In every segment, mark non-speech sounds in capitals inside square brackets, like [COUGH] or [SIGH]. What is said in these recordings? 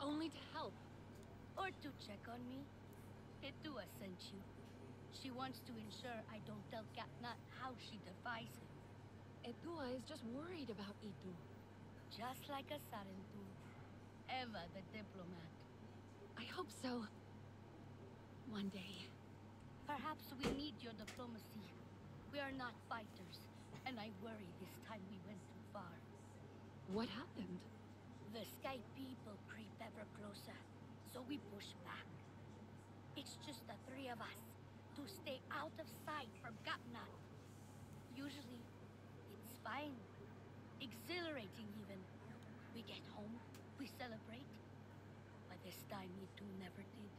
Only to help. Or to check on me. Etua sent you. She wants to ensure I don't tell Katnat how she defies him. Etua is just worried about Itu. Just like a Sarentu. Eva the diplomat. I hope so. One day. Perhaps we need your diplomacy. We are not fighters, and I worry this time we went too far. What happened? The Sky people creep ever closer, so we push back. It's just the three of us, to stay out of sight from Gapnat. Usually, it's fine. Exhilarating even. We get home, we celebrate. But this time we two never did.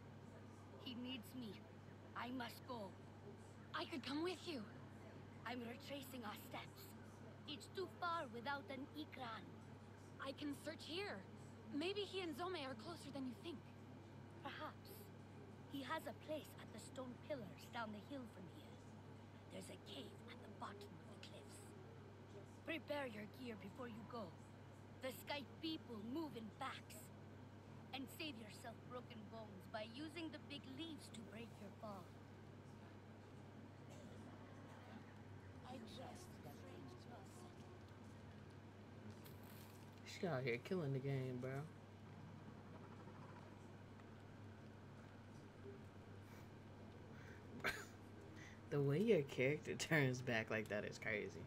He needs me. I must go. I could come with you. I'm retracing our steps. It's too far without an Ikran. I can search here. Maybe he and Zome are closer than you think. Perhaps. He has a place at the stone pillars down the hill from here. There's a cave at the bottom of the cliffs. Prepare your gear before you go. The Sky people move in packs. And save yourself broken bones by using the big leaves to break your fall. I just got ranged to a second. She out here killing the game, bro. [LAUGHS] the way your character [LAUGHS] turns back like that is crazy.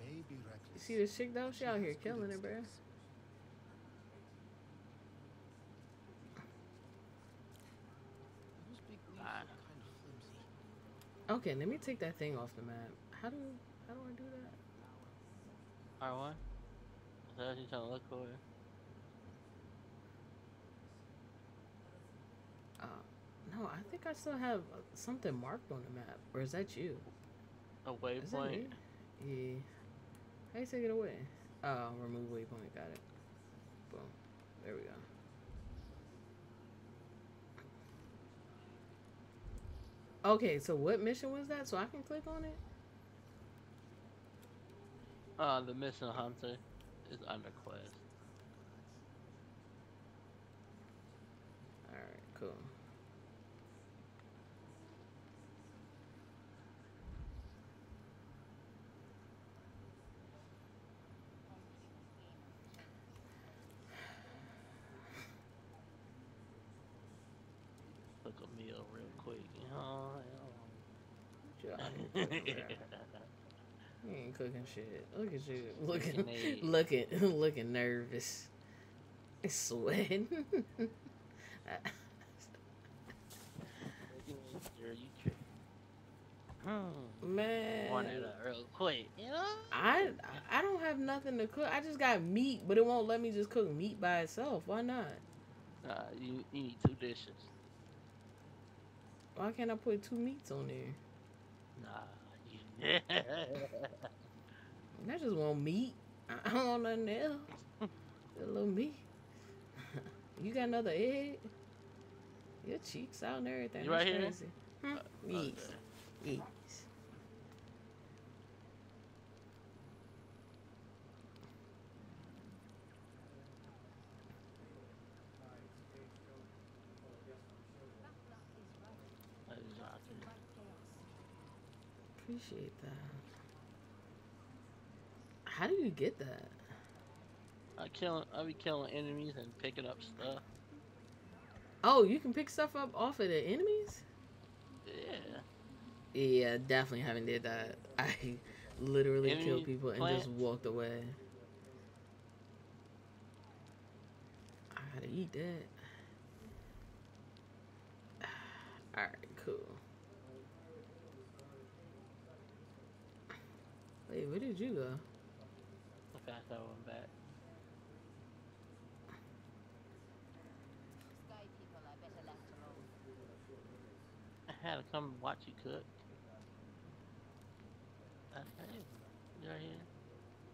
May be. You see this chick though? She out here killing it, bro. instincts. Those big leaves Ah. look kind of flimsy. Okay, let me take that thing off the map. How do how do I do that? R1? Is that what you're trying to look for? Uh, no, I think I still have uh, something marked on the map. Or is that you? A waypoint? Yeah. How you take it away? Oh, remove waypoint. Got it. Boom. There we go. Okay, so what mission was that? So I can click on it? Uh, the mission hunter is under quest. Alright, cool. Cook a meal real quick. You [LAUGHS] know? [LAUGHS] You ain't cooking shit. Look at you. Looking egg. [LAUGHS] looking looking nervous. Sweating. Sure, you trick. Hmm. Man. Wanted it real quick. You know? I I don't have nothing to cook. I just got meat, but it won't let me just cook meat by itself. Why not? Uh, you, you need two dishes. Why can't I put two meats on there? Nah. [LAUGHS] I just want meat. I don't want nothing else. [LAUGHS] a little meat. you got another egg? Your cheeks out and everything. You That's right here? crazy. Hmm? Uh, Yes. okay. Yes. Exactly. Appreciate that. How do you get that? I kill. I be killing enemies and picking up stuff. Oh, you can pick stuff up off of the enemies? Yeah. Yeah, definitely haven't did that. [LAUGHS] I literally Enemy killed people and just walked away. I gotta eat that. Alright, cool. Wait, where did you go? I got that one back. Sky people are better left alone. I had to come watch you cook. That's hey, you right here.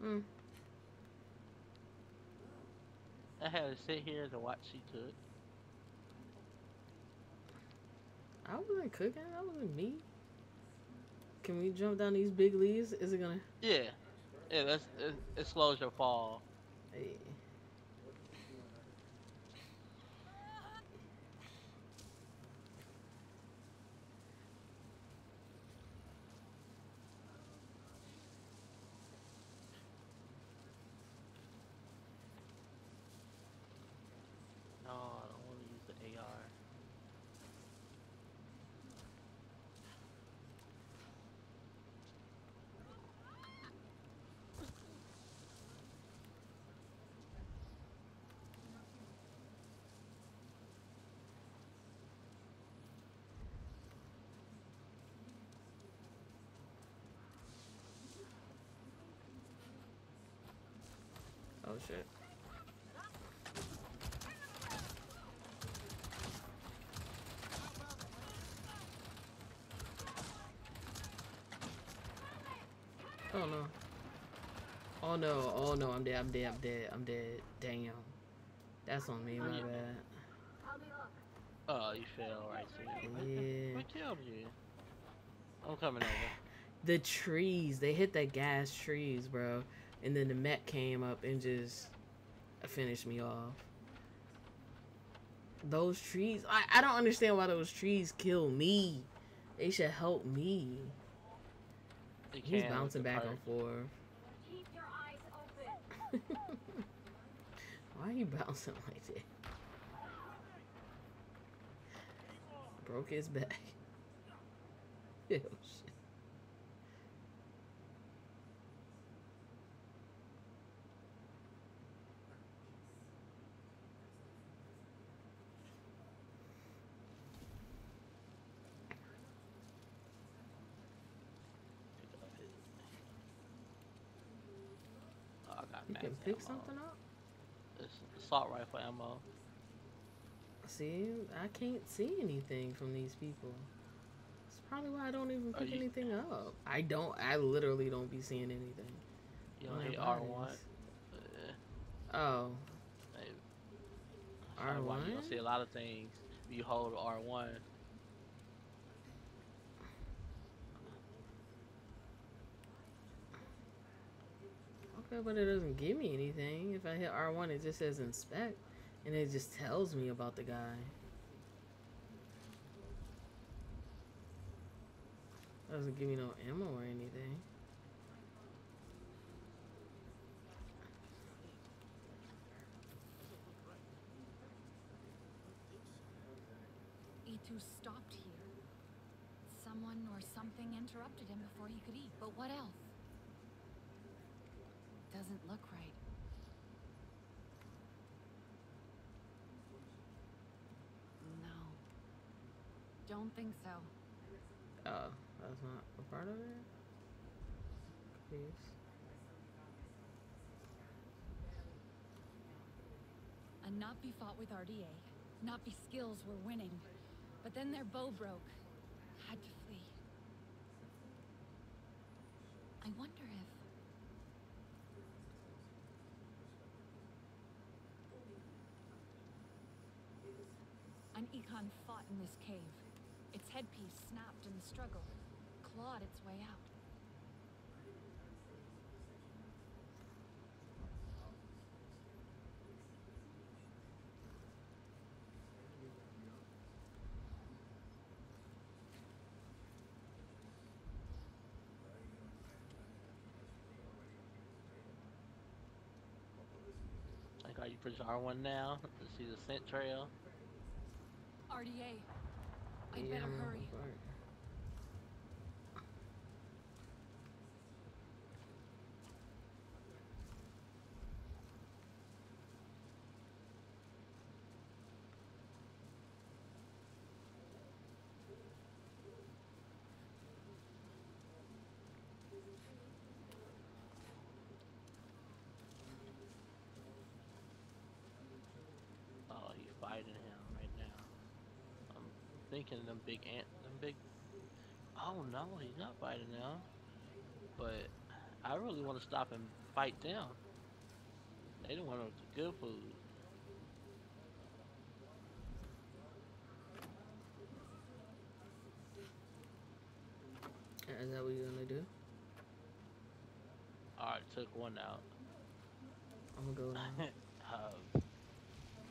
Hmm. I had to sit here to watch you cook. I wasn't cooking. That wasn't me. Can we jump down these big leaves? Is it gonna? Yeah. Yeah, that's it, it slows your fall. Hey. Oh shit. Oh no. Oh no, oh no, I'm dead, I'm dead, I'm dead, I'm dead. Damn. That's on me, oh, my Oh, bad. Oh, you fell right there. [LAUGHS] Yeah. What killed you? I'm coming over. The trees, they hit the gas trees, bro. And then the mech came up and just finished me off. Those trees, I, I don't understand why those trees kill me. They should help me. You He's bouncing back and forth. Keep your eyes open. Why are you bouncing [LAUGHS] like that? Broke his back. Ew, [LAUGHS] oh, shit. Oh, I got You max can pick ammo. something up? It's assault rifle ammo. See, I can't see anything from these people. That's probably why I don't even pick you- anything up. I don't. I literally don't be seeing anything. You on don't hit R1. Uh, Oh, maybe. Sorry, why You R1? don't see a lot of things. if You hold R1. Okay, but it doesn't give me anything. If I hit R1, it just says inspect, and it just tells me about the guy. Doesn't give me no ammo or anything. Itu stopped here. Someone or something interrupted him before he could eat, but what else? Doesn't look right. No. Don't think so. Oh, that's not a part of it? Confused. A Napi fought with RDA. Napi skills were winning. But then their bow broke. Had to flee. I wonder if... An fought in this cave. Its headpiece snapped in the struggle, clawed its way out. Like, are you push R1 now to see the scent trail? RDA. I'd Yeah, better hurry. Thinking them big ant, them big. Oh no, he's not fighting now. But I really want to stop and fight them. They don't want the good food. Is that what you're gonna do? Alright, took one out. I'm gonna go [LAUGHS] um,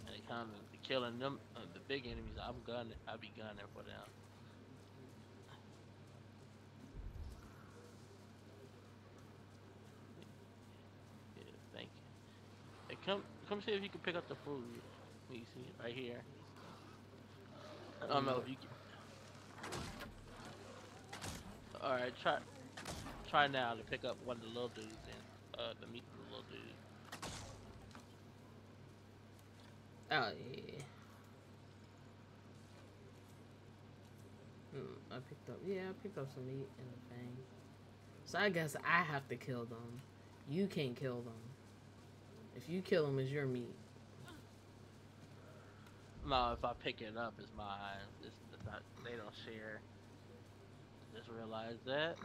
and it kind of killing them, the big enemies. I'm gunning. I'll be gunning for them. Yeah, thank you. Hey, come, come see if you can pick up the food. You see it right here. I don't know if you can. All right, try, try now to pick up one of the little dudes and uh, to meet the little dude. Oh yeah. I picked up. Yeah, I picked up some meat and a thing. So I guess I have to kill them. You can't kill them. If you kill them, it's your meat. No, if I pick it up, it's mine. It's, it's not. They don't share. Just realize that.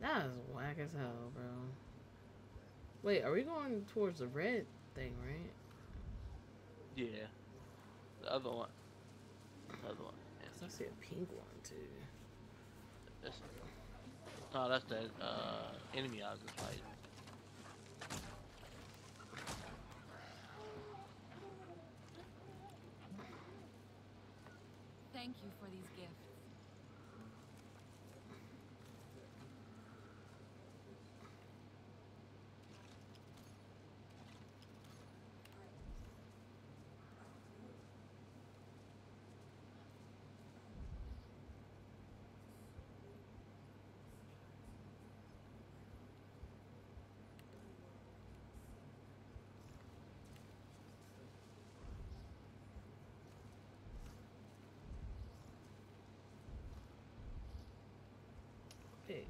That is whack as hell, bro. Wait, are we going towards the red thing, right? Yeah. The other one. The other one. Yeah. 'Cause I see a pink one too. That's, oh, that's that uh, enemy I was just fighting. Thank you for these gifts. Hey.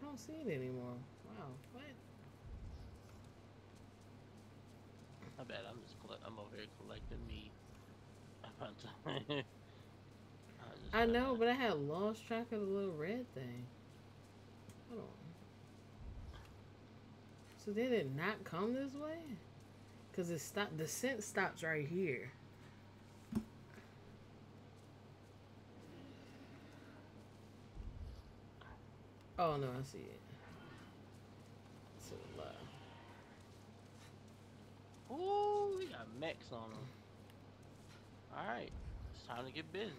I don't see it anymore. Wow. What? I bet I'm just I'm over here collecting meat. [LAUGHS] I'm about to. [LAUGHS] I, I know, but I had lost track of the little red thing. Hold on. So did it not come this way? Cause it stopped. The scent stops right here. Oh no, I see it. To the left. Ooh, we got mechs on them. Alright, it's time to get busy.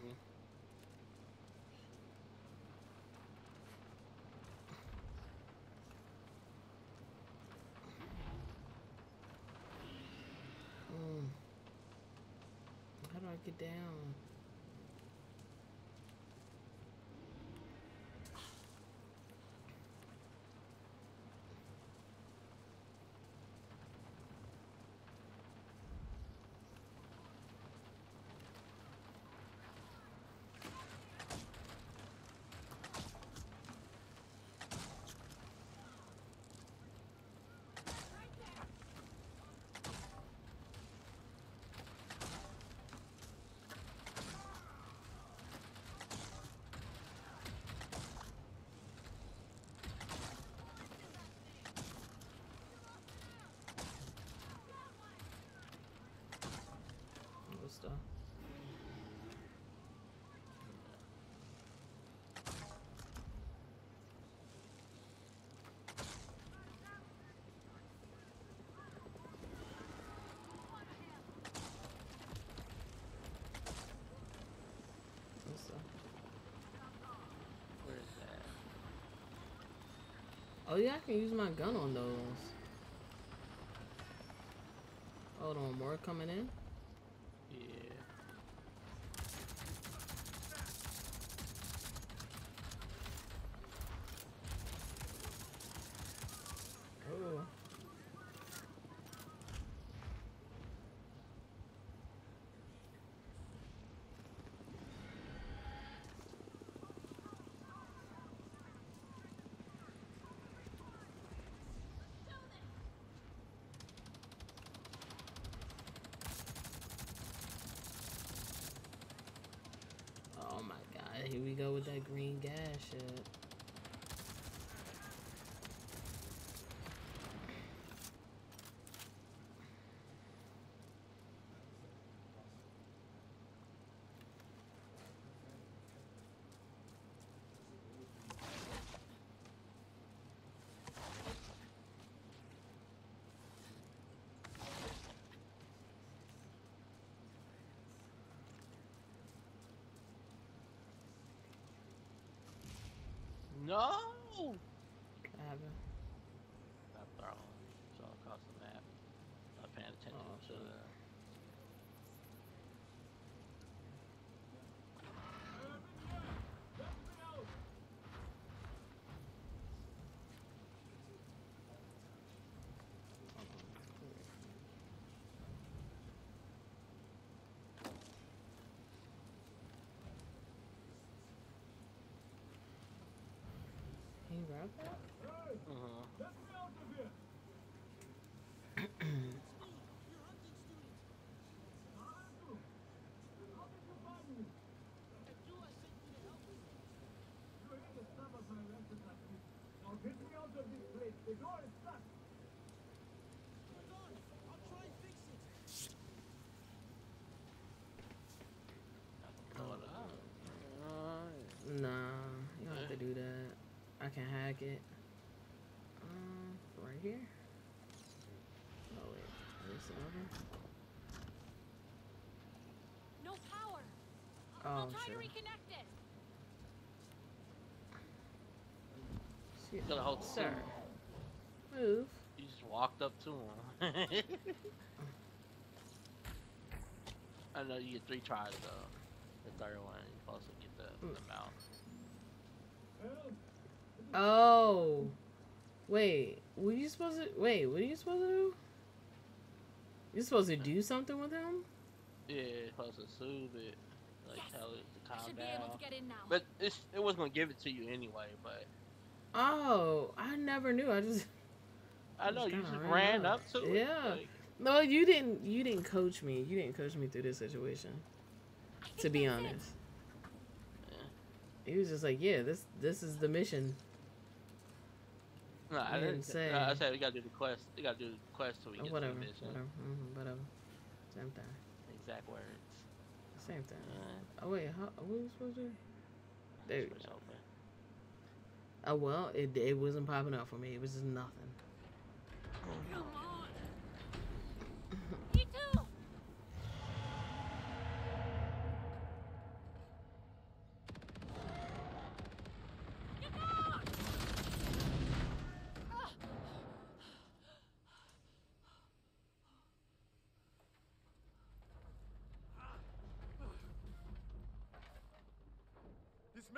Mm. How do I get down? Good stuff. Good stuff. Where is that? Oh yeah, I can use my gun on those. Hold on, more coming in. Yeah. Oh. here we go with that green gas shit. No! What happened? Got thrown. So across the map. Not paying attention Oh, to so- the. He brought that? Uh-huh. [CLEARS THROAT] Blow it up. Uh, Nah, you don't have to do that. I can hack it. Um, right here. Oh wait, this over. No power. Oh, I'll try sure. to reconnect it. Shit. Gotta hold Sir, move. You just walked up to him. [LAUGHS] I know you get three tries though. The third one, you're supposed to get the, Mm. the mouse. Oh, wait. Were you supposed to? Wait, what are you supposed to do? You're supposed to do something with him? Yeah, you're supposed to soothe it, like Yes. tell it to I calm should be down. able to get in now. But it's, it was gonna give it to you anyway. But Oh, I never knew. I just I know Just you just ran ran up. up to it. Yeah. like, no. You didn't. You didn't coach me. You didn't coach me through this situation. To be that's it. honest, he was just like, "Yeah, this this is the mission." No, I You didn't didn't say. say. No, I said we gotta do the quest. We gotta do the quest till we Or get whatever, to the mission. whatever, hmm whatever. Same thing. Exact words. Same thing. Uh, Oh wait, how, what was supposed to? do? There you go. Oh well, it it wasn't popping up for me. It was just nothing. Come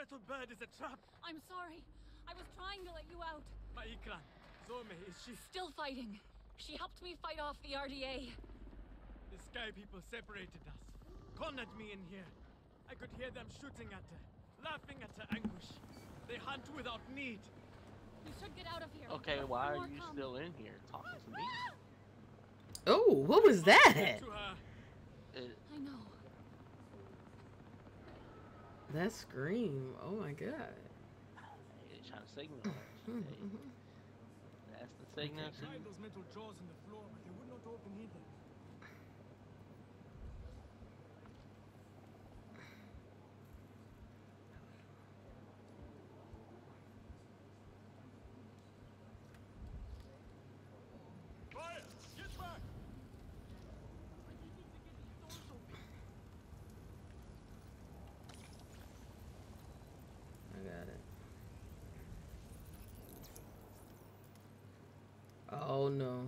This metal bird is a trap. I'm sorry. I was trying to let you out. Maikran, Zome, is she? Still fighting. She helped me fight off the RDA. The sky people separated us. Cornered me in here. I could hear them shooting at her, laughing at her anguish. They hunt without need. You should get out of here. Okay, why are more you come. still in here talking to me? Oh, what was that? To her, It, I know. That scream. Oh my god. it's trying to signal. us. [LAUGHS] That's the signal. I tried those metal jaws in the floor, but they would not open either. Fire! Get back! I got it. Oh no.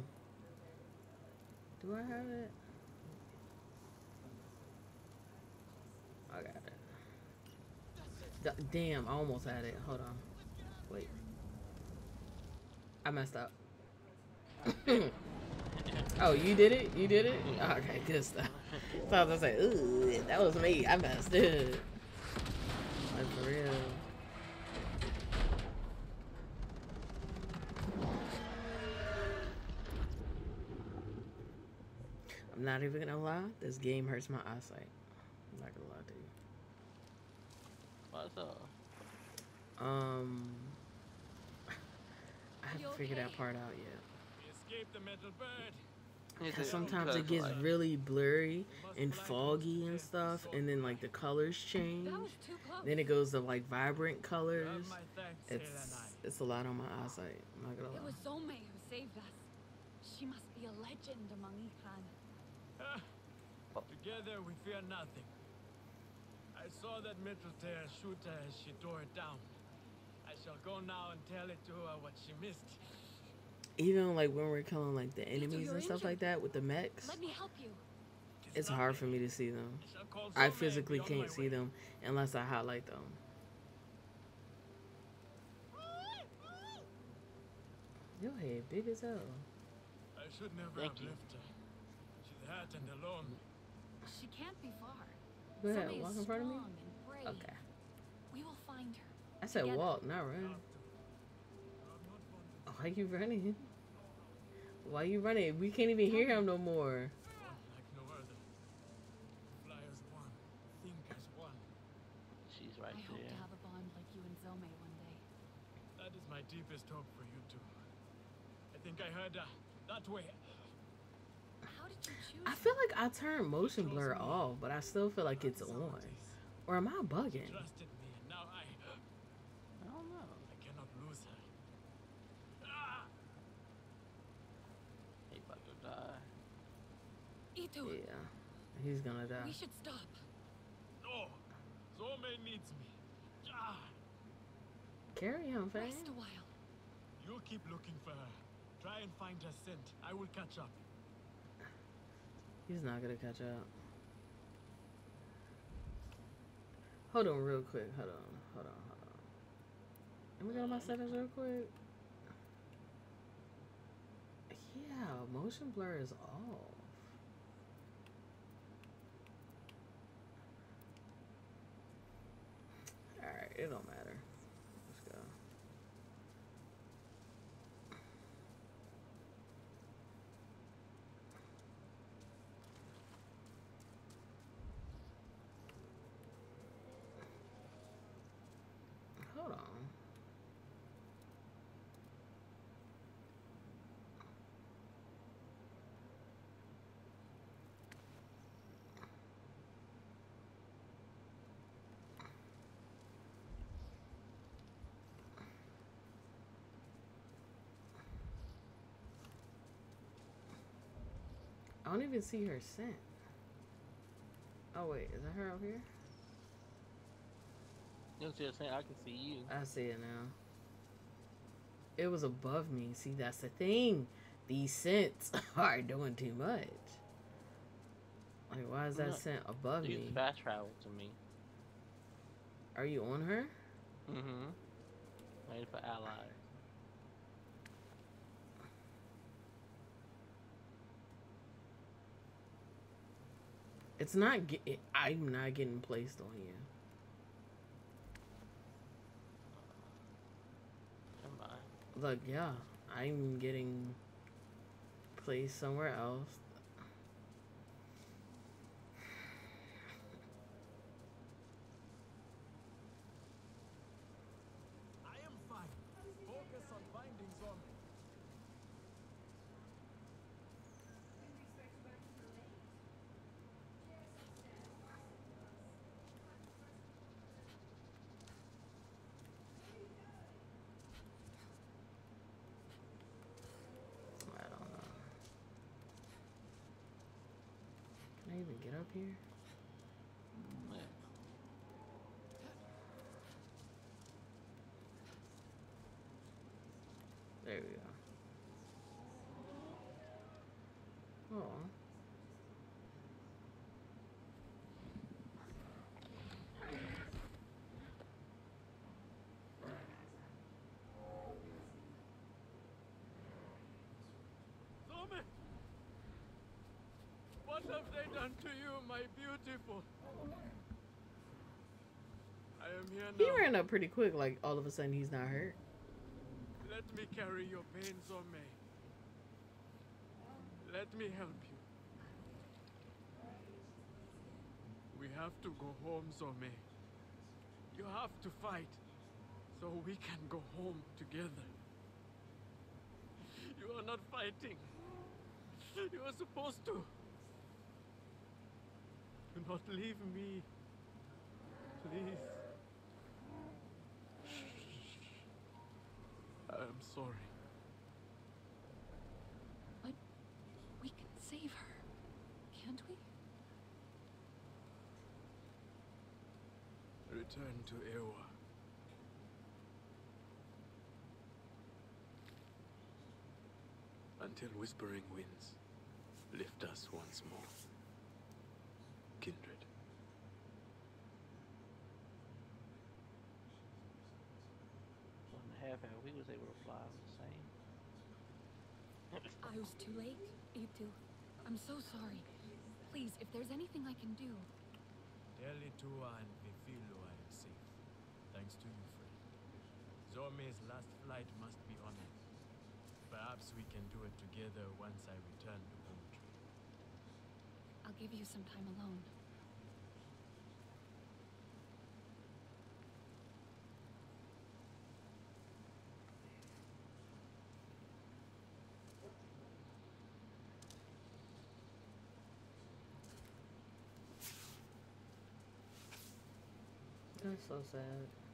Do I have it? I got it. D- damn, I almost had it. Hold on. Wait. I messed up. [COUGHS] oh, you did it? You did it? Okay, good stuff. So I was like, ooh, that was me. I messed it. Like for real. I'm not even gonna lie. This game hurts my eyesight. I'm not gonna lie to you. What's up? Um, [LAUGHS] I haven't You figured that part out yet. We escaped the metal bird. Cause sometimes it gets like, really blurry and foggy and stuff, and then like the colors change. That was too close. Then it goes to like vibrant colors. have my thanks, Hale and It's it's a lot on my eyesight. I'm not gonna It lie. was Zome who saved us. She must be a legend among Ikran. Together we fear nothing. I saw that metal tear shoot her as she tore it down. I shall go now and tell it to her what she missed. Even like when we're killing like the enemies and stuff injured. like that with the mechs, Let me help you. It is hard for me to see them. I shall call I Zome and physically be on my can't see them unless I highlight them. Your head big as hell. I should never Thank have you. left her. She's hurt and alone. She can't be far. Go ahead, Zome walk in front of me. strong and brave. Okay. We will find her. I said Together. walk, not run. Have to. I'm not fond of Why you running? Why are you running? We can't even hear him no more. like no other. Fly as one, think as one. She's right I hope there. to have a bond like you and Zome one day. That is my deepest hope for you two. I think I heard her. That way. How did you choose? I feel like I turned motion blur off, but I still feel like it's on. Or am I bugging? Trusted me, and now I. I don't know. I cannot lose her. Ah! He about to die. Itu, Yeah, he's gonna die. we should stop. No! Zome needs me. Ah! Carry him, fam. Rest a while. You keep looking for her. Try and find her scent. I will catch up. He's not gonna catch up. Hold on, real quick. Hold on, hold on, hold on. Let me go to my settings real quick. Yeah, motion blur is off. Alright, it don't matter. Let's go. Hold on. I don't even see her scent. Oh wait, is that her over here? You don't see what I'm? I can see you. I see it now. It was above me. See, that's the thing. These scents [LAUGHS] are doing too much. Like, why is that Look, scent above You me? fast travel to me. Are you on her? Mm-hmm. Waiting for allies. It's not. Get, I'm not getting placed on you. Look, yeah, I'm getting placed somewhere else. I am fine. Focus on finding Zome. I don't know. Can I even get up here? Yeah. There we go. Oh. Zome! What have they done to you, my beautiful? I am here He ran up pretty quick, like all of a sudden he's not hurt. Let me carry your pain, Zome. Let me help you. We have to go home, Zome. You have to fight so we can go home together. You are not fighting. You are supposed to. Do not leave me. Please. I am sorry. But we can save her. Can't we? Return to Eywa. Until Whispering Winds lift us once more. Kindred. One and a half hour, we was able to fly the same. I was too late, Itu. I'm so sorry. Please, if there's anything I can do. Tell Itua and Vifilo I am safe. Thanks to you, friend. Zome's last flight must be honored. Perhaps we can do it together once I return to Home Tree. I'll give you some time alone. That's so sad.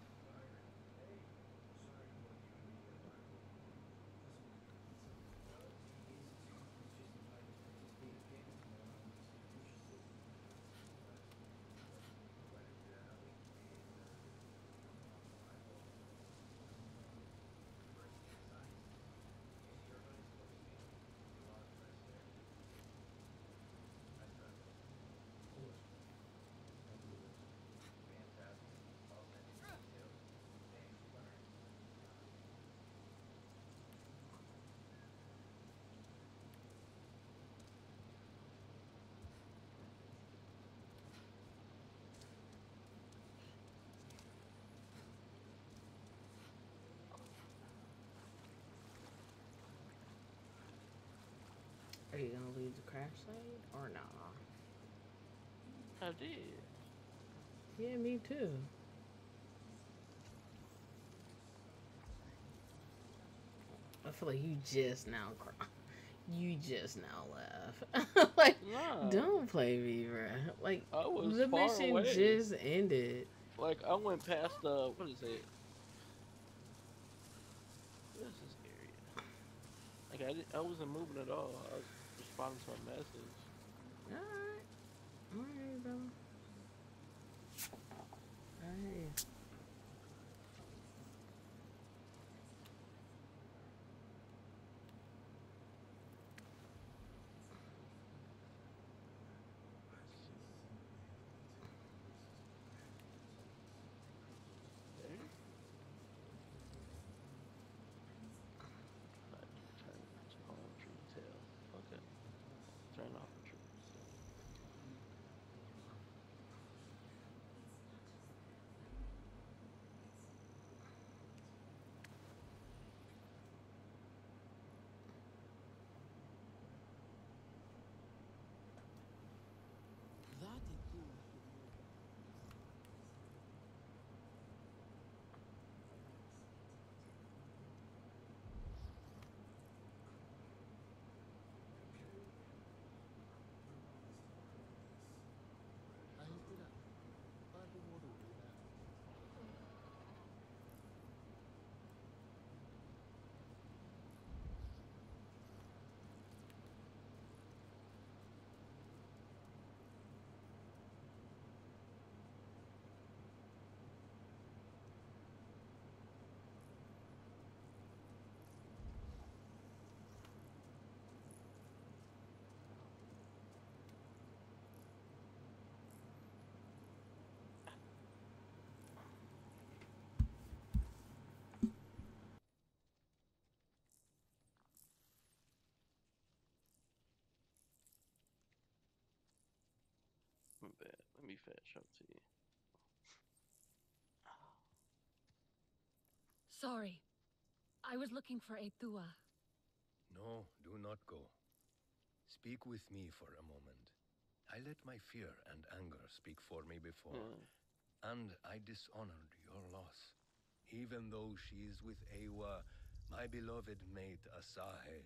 Are you gonna leave the crash site or not? I did. Yeah, me too. I feel like you just now cry. You just now laugh. [LAUGHS] like, Nah. don't play me, bruh. Like, I was the mission away. just ended. Like I went past the what is it? This is area. Like I, I wasn't moving at all. Responding to a message. Alright. Alright, bro. Alright. There. Like, turn to home tree tail. Okay. Turn off the tree. That it do. Ahitira, bado modo wina. My bad. Let up to you. [SIGHS] Sorry. I was looking for Itu. No, do not go. Speak with me for a moment. I let my fear and anger speak for me before, Mm. and I dishonored your loss. Even though she is with Eywa, my beloved mate Asahe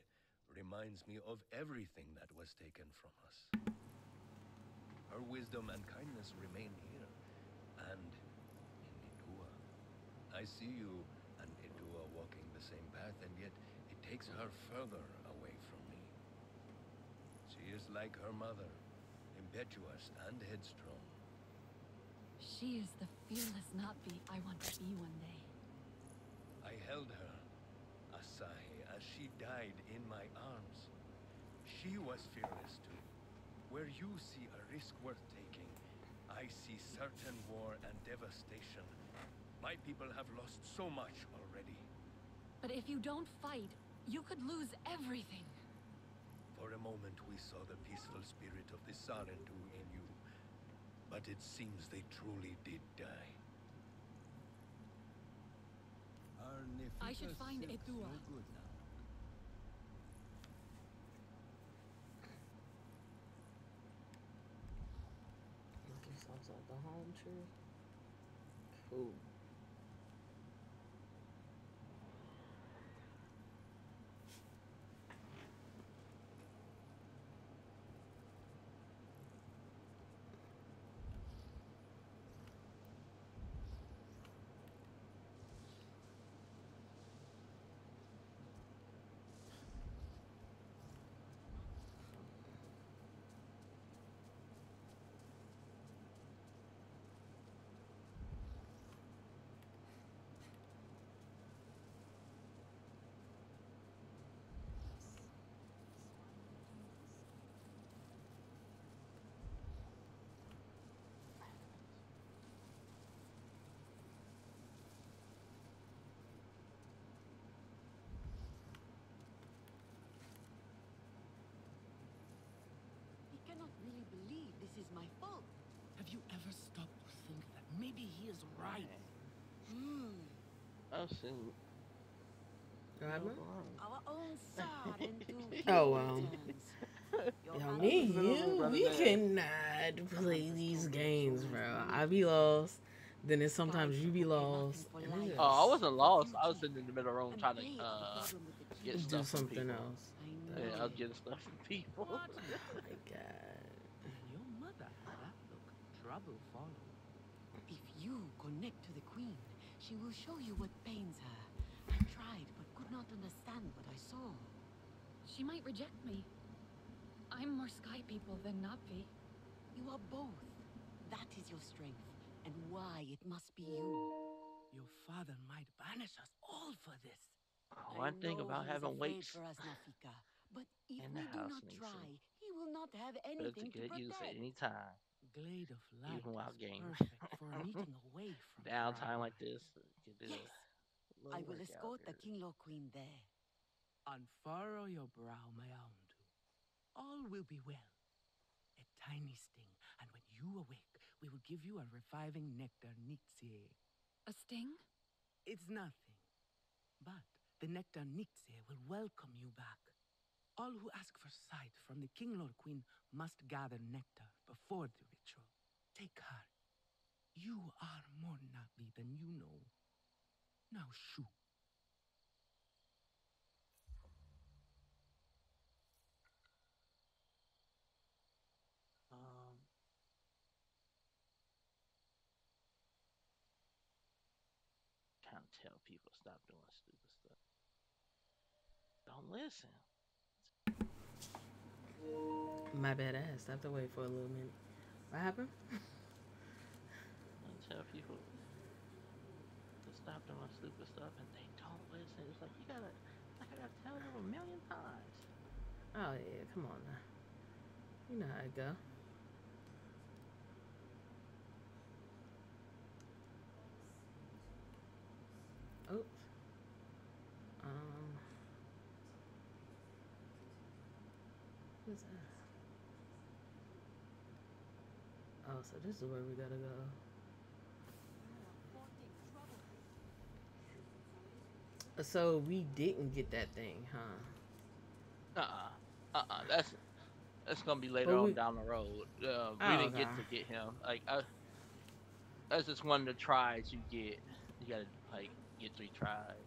reminds me of everything that was taken from us. Her wisdom and kindness remain here, and in Itu. I see you and Itu walking the same path, and yet it takes her further away from me. She is like her mother, impetuous and headstrong. She is the fearless Na'vi I want to be one day. I held her, Asahi, as she died in my arms. She was fearless too. Where you see a risk worth taking, I see certain war and devastation. My people have lost so much already. But if you don't fight, you could lose everything. For a moment we saw the peaceful spirit of the Sarentu in you. But it seems they truly did die. I should Nefita's find silk's Itu. no good now. Looking sounds like the home tree. Cool. He cannot really believe is my fault. Have you ever stopped to think that maybe he is right? Hmm. Oh shoot. What happened? Our own Sarentu [LAUGHS] Oh, wow. Puritans. [LAUGHS] Your Yo, me, you, we cannot play these games, bro. I be lost. Then it's sometimes you be lost. and Oh, I wasn't lost. I was sitting in the middle of the room trying to uh problem with the get stuff do something people. else. I Yeah, I know. was getting stuff from people. Oh my god. Your mother had that look. Trouble follow. If you connect to the queen, she will show you what pains her. I tried, but could not understand what I saw. She might reject me. I'm more sky people than Na'vi. You are both. That is your strength, and why it must be you. Your father might banish us all for this. One I thing know about having afraid weights for us, Nefika. But [LAUGHS] if in we the do not try, it he will not have better to anything to, get used at any time. Glade of light Even while is games. perfect for a meeting [LAUGHS] away from Downtime crowd. like this. you do Yes, I will workout escort the here. Kinglor Queen there. Unfurrow your brow, my Aundu. All will be well. A tiny sting, and when you awake, we will give you a reviving nectar Nixie. A sting? It's nothing. But the nectar Nixie will welcome you back. All who ask for sight from the Kinglor Queen must gather nectar before the ritual. Take heart. You are more Na'vi than you know. Now shoot. Um, trying to tell people stop doing stupid stuff. Don't listen. My bad ass. Stepped away for a little minute. What happened? I tell people to stop doing stupid stuff and they don't listen. It's like you gotta, like I gotta tell them a million times. Oh yeah, come on now. You know how it go. Oops. Um. What's that? Oh, so this is where we gotta go. So we didn't get that thing, huh? Uh uh-uh. uh. That's that's gonna be later But on down the road. Uh, we Oh, didn't get to get him. Like I, That's just one of the tries you get. You gotta like get three tries.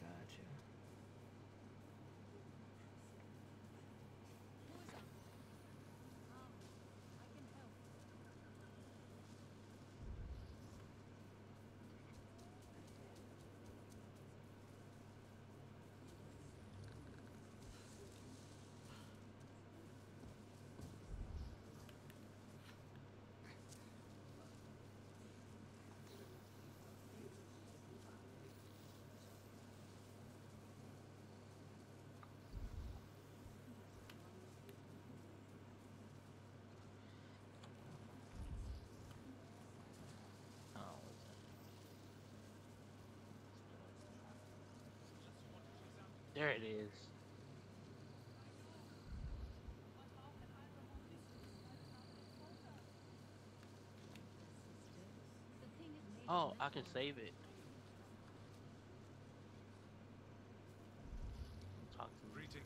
Gotcha. Oh, what's that? There it is. Oh, I can save it. Talk to me. Greetings.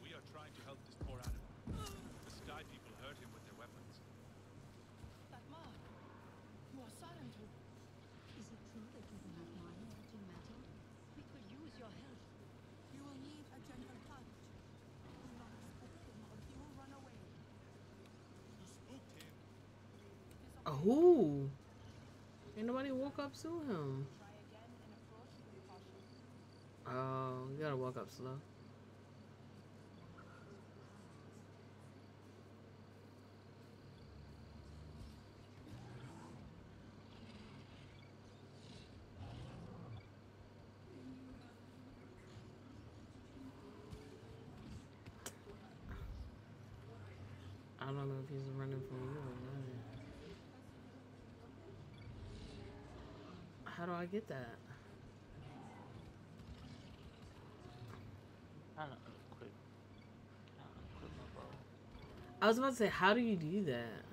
We are trying to help this poor animal. The Sky People hurt him with their weapons. That mark. You are Sarentu. Is it true that you do not mind that you metal? We could use your help. You will need a gentle touch. Do not spook him or he will run away. You spooked him. Oh, who? Ain't nobody woke up to him. Oh, you gotta walk up slow. I don't know if he's running from you or not. How do I get that? I don't unequip. I don't unequip my bow. I was about to say, how do you do that?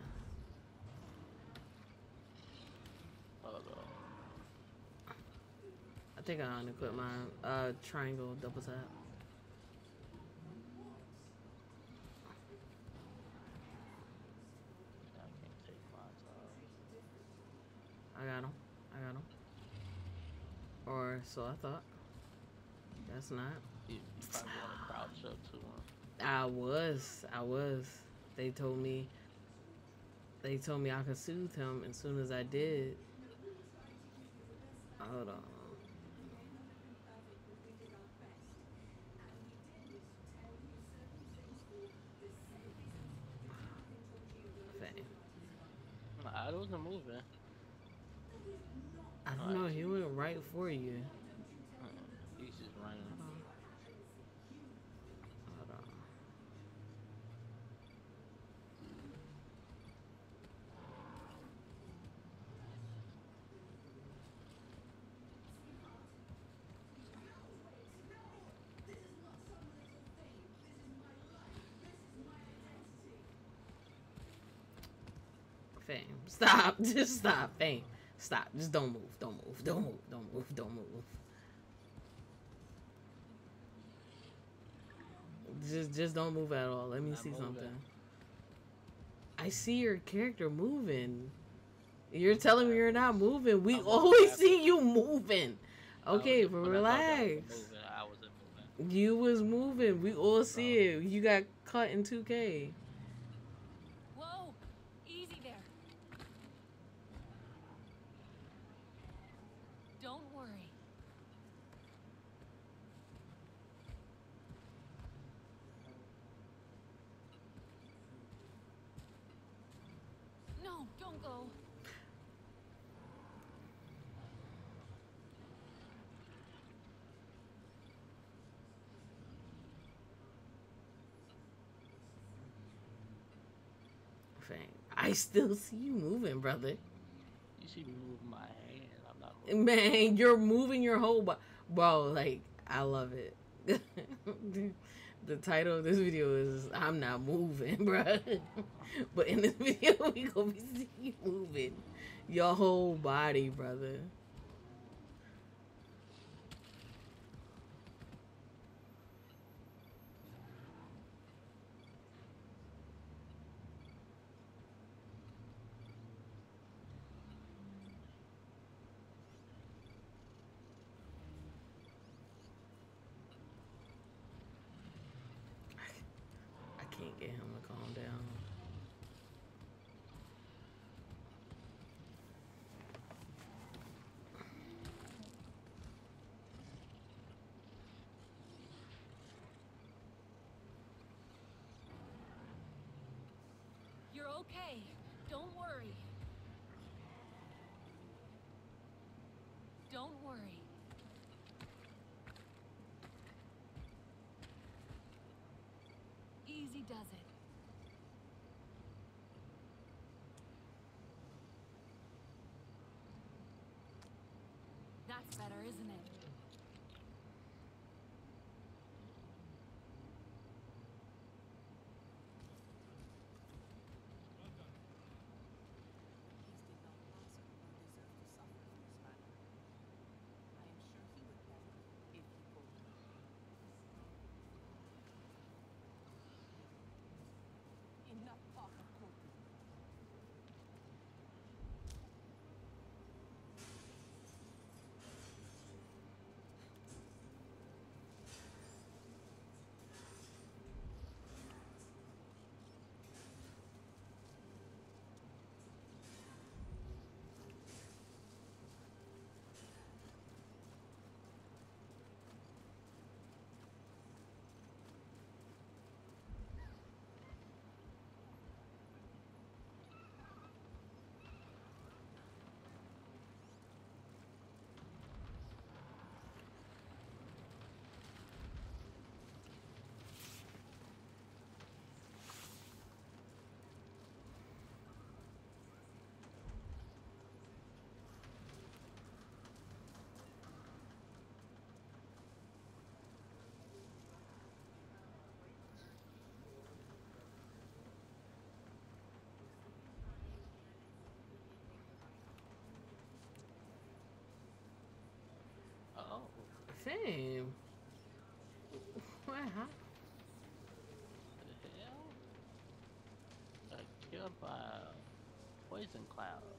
I think I unequip my Uh, triangle double tap. I can't take mine off. I got him. I got him. Or so I thought. That's not. You probably want to crouch up to him. I was. I was. They told me. They told me I could soothe him as soon as I did. Hold on. I wasn't moving. I don't know. He went right for you. Uh-uh. He's just running. Hold on. Fame. [LAUGHS] Stop. Just stop. Fame. Stop. Just don't move. Don't move. Don't move. Don't move. Don't move. Just just don't move at all. Let me see moving. something. I see your character moving. You're telling me you're not moving. We always see you moving. Okay, but I was relax. moving, I wasn't moving. You was moving. We all see it. You got cut in 2K. Whoa! Easy there. Don't worry. No, don't go. Fang. I [LAUGHS] still see you moving, brother. You see me move my hand. I'm not moving. Man, you're moving your whole body. Bro, like, I love it. [LAUGHS] the title of this video is I'm not moving, [LAUGHS] bro. but in this video, we gonna be seeing you moving your whole body, brother. okay. Don't worry. Don't worry. Easy does it. Same. What happened? the hell? Got killed by uh, a poison cloud.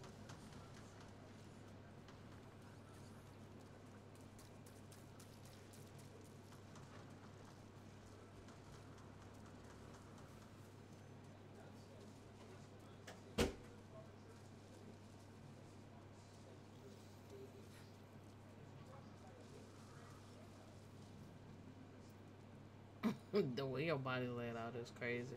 [LAUGHS] the way your body laid out is crazy.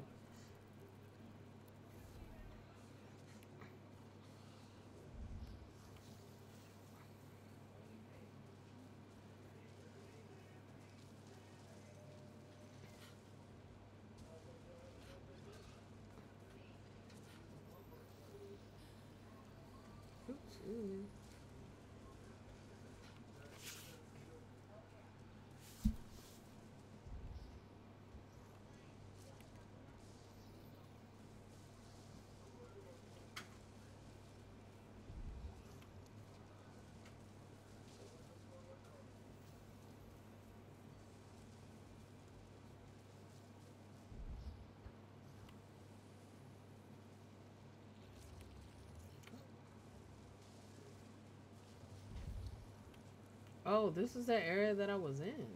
Oh, this is the area that I was in.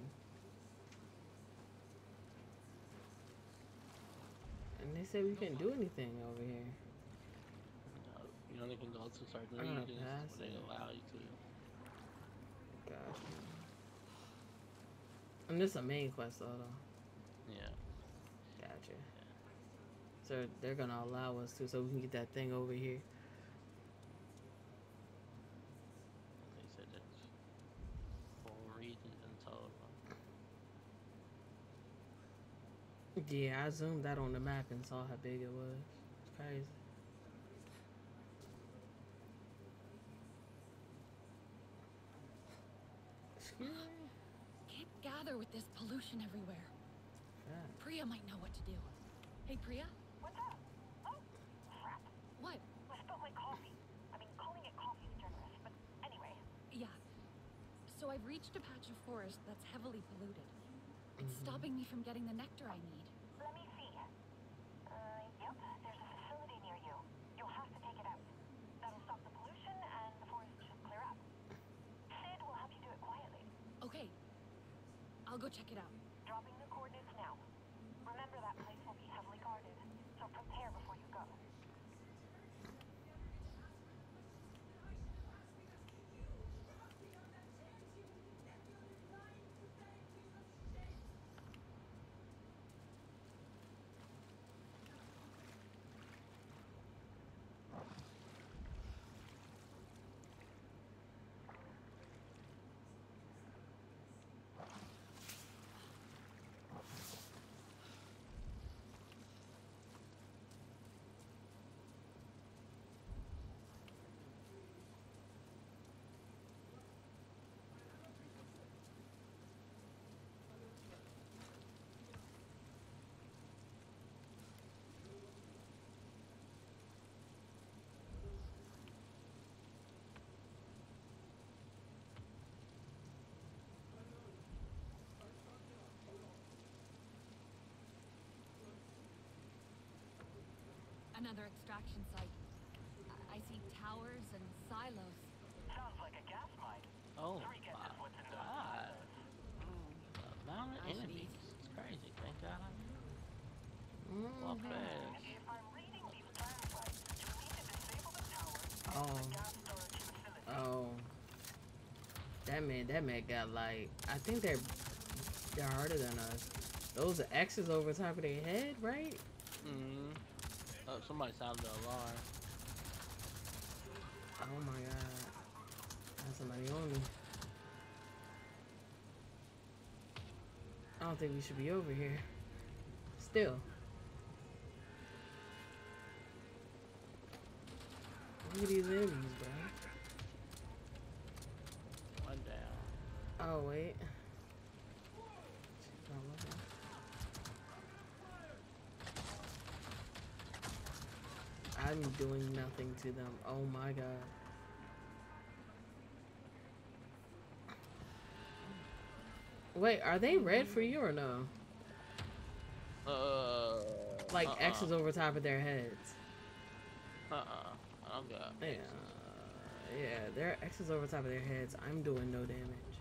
And they said we couldn't do anything over here. No, you can to certain I'm gonna regions pass where they it. allow you to. Gosh. And this is a main quest though, though. Yeah. Gotcha. So they're gonna allow us to, so we can get that thing over here. They said that's four regions in total. Yeah, I zoomed that on the map and saw how big it was. It's crazy. Excuse? Can't gather with this pollution everywhere. Yeah. Priya might know what to do. Hey, Priya? What's up? Oh, crap. What? I spilled my coffee. I mean, calling it coffee is generous, but anyway. Yeah. So I've reached a patch of forest that's heavily polluted. It's Mhm. stopping me from getting the nectar I need. Let me see. Uh, yep, there's a facility near you. You'll have to take it out. That'll stop the pollution and the forest should clear up. Sid will help you do it quietly. Okay. I'll go check it out. Dropping the coordinates now. Remember that place will be heavily guarded, so prepare before you go. Another extraction site. I, I see towers and silos. Sounds like a gas mine. Oh Three guesses my what's in those god. silos. The amount of enemies. It's crazy. Thank god I walk fast. If I'm reading these plans right, you need to disable the towers and Oh. the gas storage facility. Oh. That man, that man got like, I think they're they're harder than us. Those are X's over top of their head, right? Mm-hmm. Oh, somebody sounded the alarm. Oh my god. That's somebody on me. I don't think we should be over here. Still. Look at these enemies, bro. One down. Oh, wait. She's not looking. I'm doing nothing to them. Oh my god. Wait, are they red for you or no? Uh. Like uh-uh. X's over top of their heads. Uh-uh. I don't got Yeah. Yeah, they're X's over top of their heads. I'm doing no damage.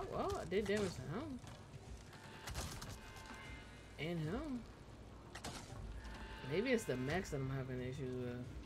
Oh, well, I did damage to him. And him. Maybe it's the mechs that I'm having issues with.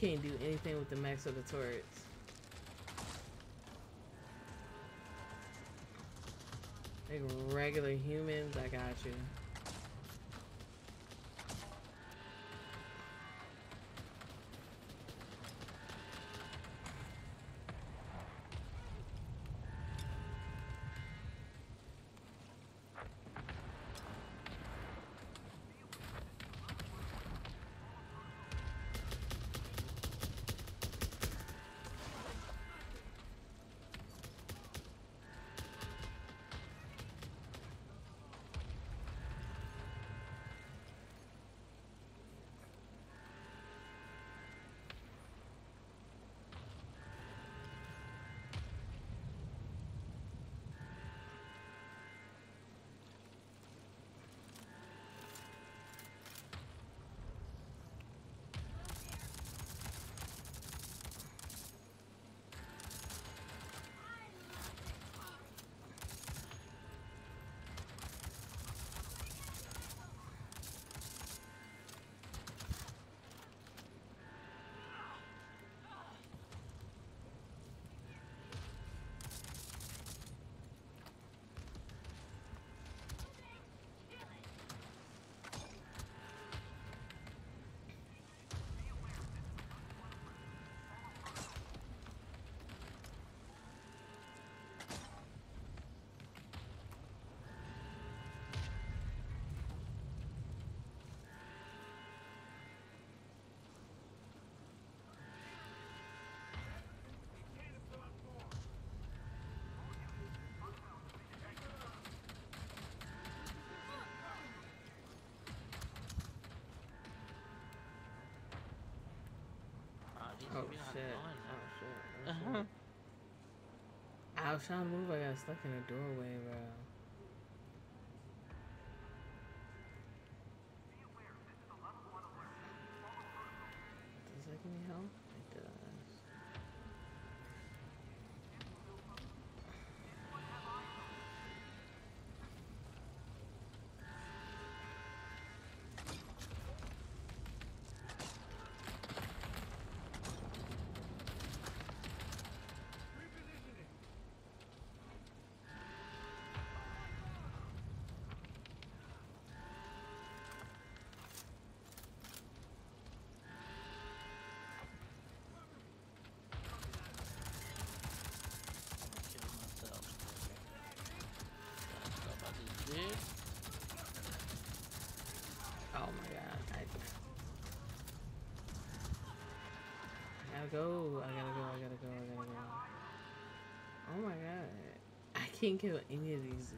Can't do anything with the max of the turrets. Like regular humans, I got you. Oh, oh shit. Oh shit. Oh, shit. I was trying to move, I got stuck in a doorway, bro. Go. I gotta go. I gotta go. I gotta go. Oh my god. I can't kill any of these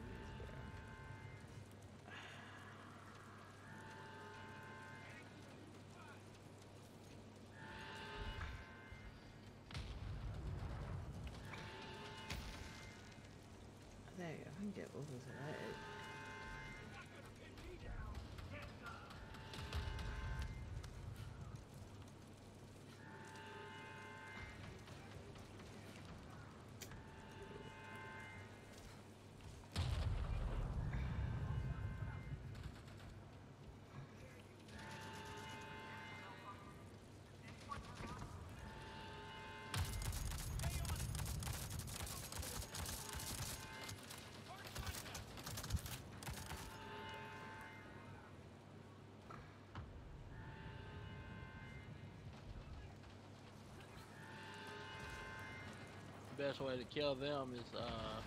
best way to kill them is uh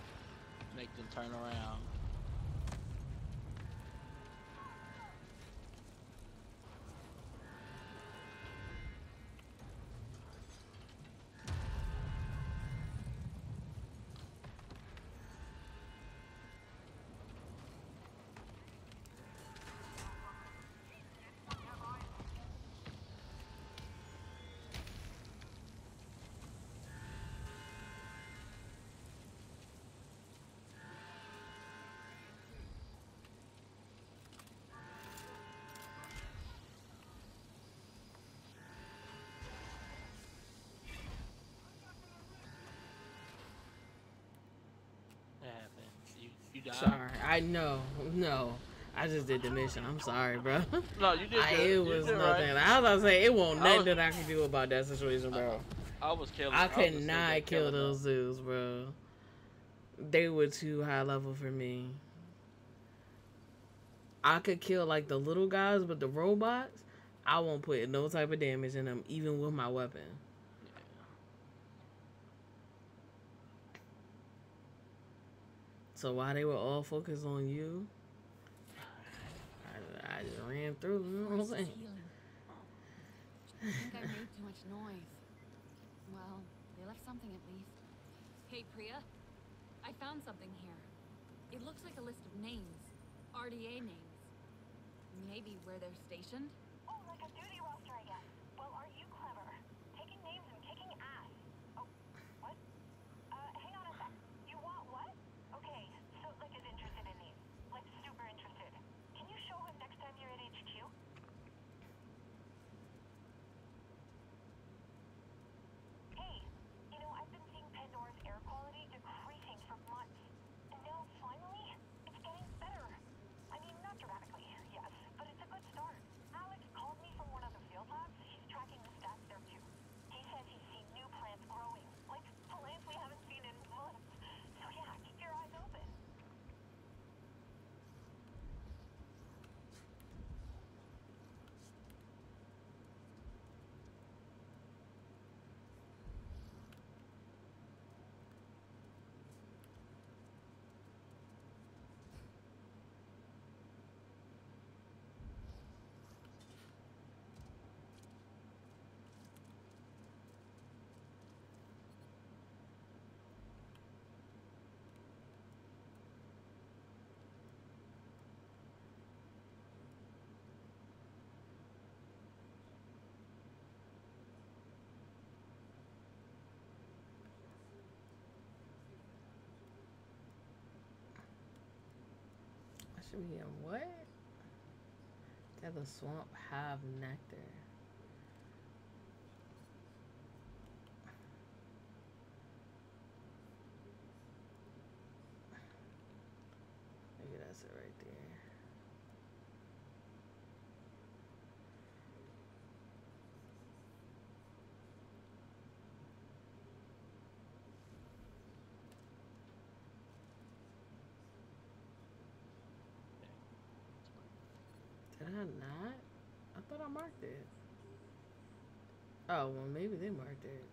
make them turn around. Sorry. I know. No. I just did the mission. I'm sorry, bro. [LAUGHS] No, you did I, it You was did nothing. right. I was about to say it won't I nothing was- that I can do about that situation, bro. I was killing. I could not kill those dudes, bro. They were too high level for me. I could kill like the little guys, but the robots, I won't put no type of damage in them, even with my weapon. So while they were all focused on you, I, I just ran through. You know what I'm saying? I think I made too much noise. Well, they left something at least. Hey, Priya. I found something here. It looks like a list of names. RDA names. Maybe where they're stationed? Oh, like a duty roster, I guess. Well, are you clever? Taking names and kicking ass. Oh, what? Uh, hang on a sec. You want what? Okay, so, like, is interested in these. Like, super interested. Can you show him next time you're at HQ? Hey, you know, I've been seeing Pandora's air quality decreasing for months. And now, finally, it's getting better. I mean, not dramatically, yes, but it's a good start. Alex called me from one of the field labs. He's tracking the stats there too. He says he's seen new plants growing, like plants we haven't seen in months. So yeah, keep your eyes open. I should be in what? Swamp have nectar. Maybe that's it right there. Did I not? I thought I marked it. Oh, well, maybe they marked it.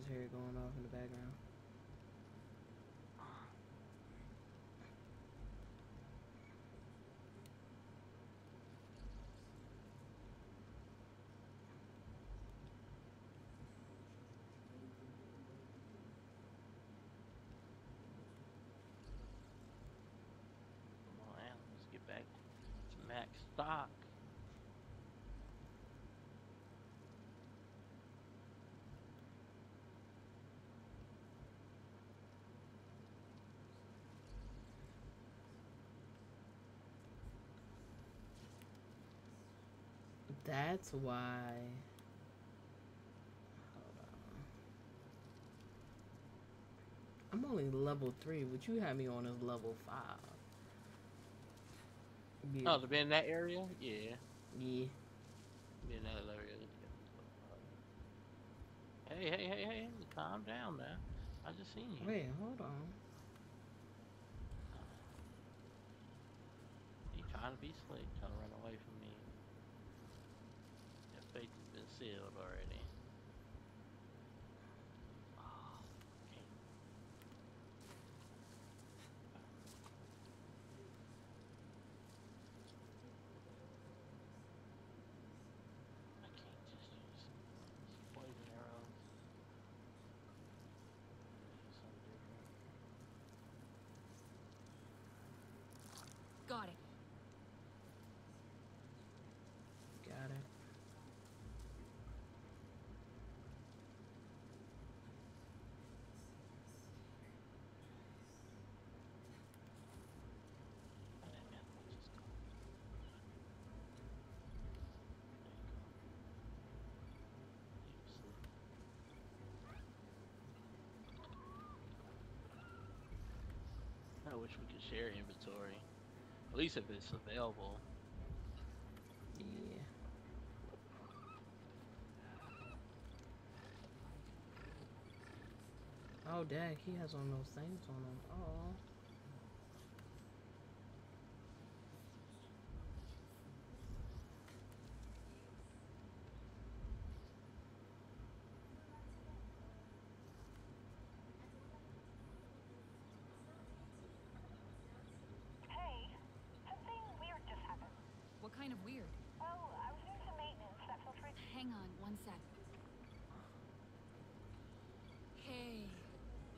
Military going off in the background. Come on, Al, let's get back to max stock. That's why. Hold on. I'm only level three, but you had me on as level five. Yeah. Oh, to be in that area? Yeah. yeah. Be in that area. Hey, hey, hey, hey, calm down now. I just seen you. Wait, hold on. You trying to be slick, trying to run away from me. Your fate has been sealed already. Oh, okay. I can't just use these poison arrows. Do something different. Got it. Got it. I wish we could share inventory. At least if it's available. Yeah. Oh, dang, he has on those things on him. Oh. Hey, something weird just happened. What kind of weird? Well, I was doing some maintenance. That filtration. Hang on one sec. Hey,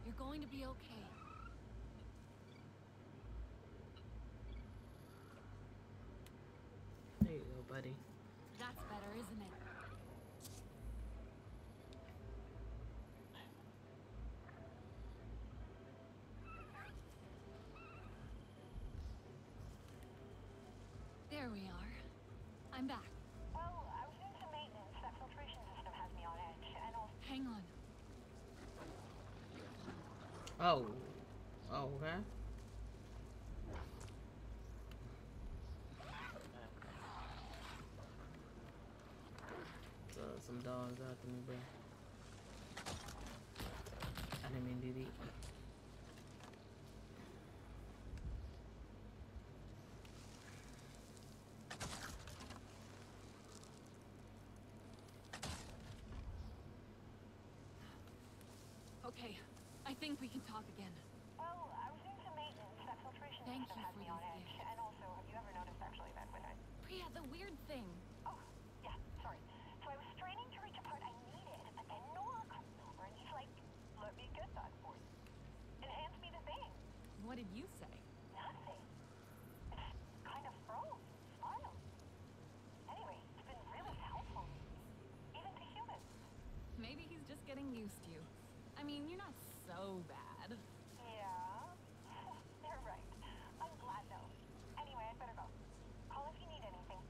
you're going to be okay. There you go, buddy. That's better, isn't it? There we are. I'm back. Well, I was doing some maintenance. That filtration system has me on edge, and also. Hang on. Oh. Oh, okay. So, some dogs after me, bro. I didn't mean to do. Okay, I think we can talk again. Well, I was doing some maintenance. That filtration Thank system you has for me on edge, gifts. and also, have you ever noticed actually that when I Priya, the weird thing. Oh, yeah, sorry. So I was straining to reach a part I needed, but then Noah comes over and he's like, let me get that for you. And hands me the thing. What did you say? Nothing. It's kind of froze, smiled. Anyway, it's been really helpful. Even to humans. Maybe he's just getting used to you. I mean, you're not so bad. Yeah. [LAUGHS] You're right. I'm glad though. Anyway, I better go. Call if you need anything.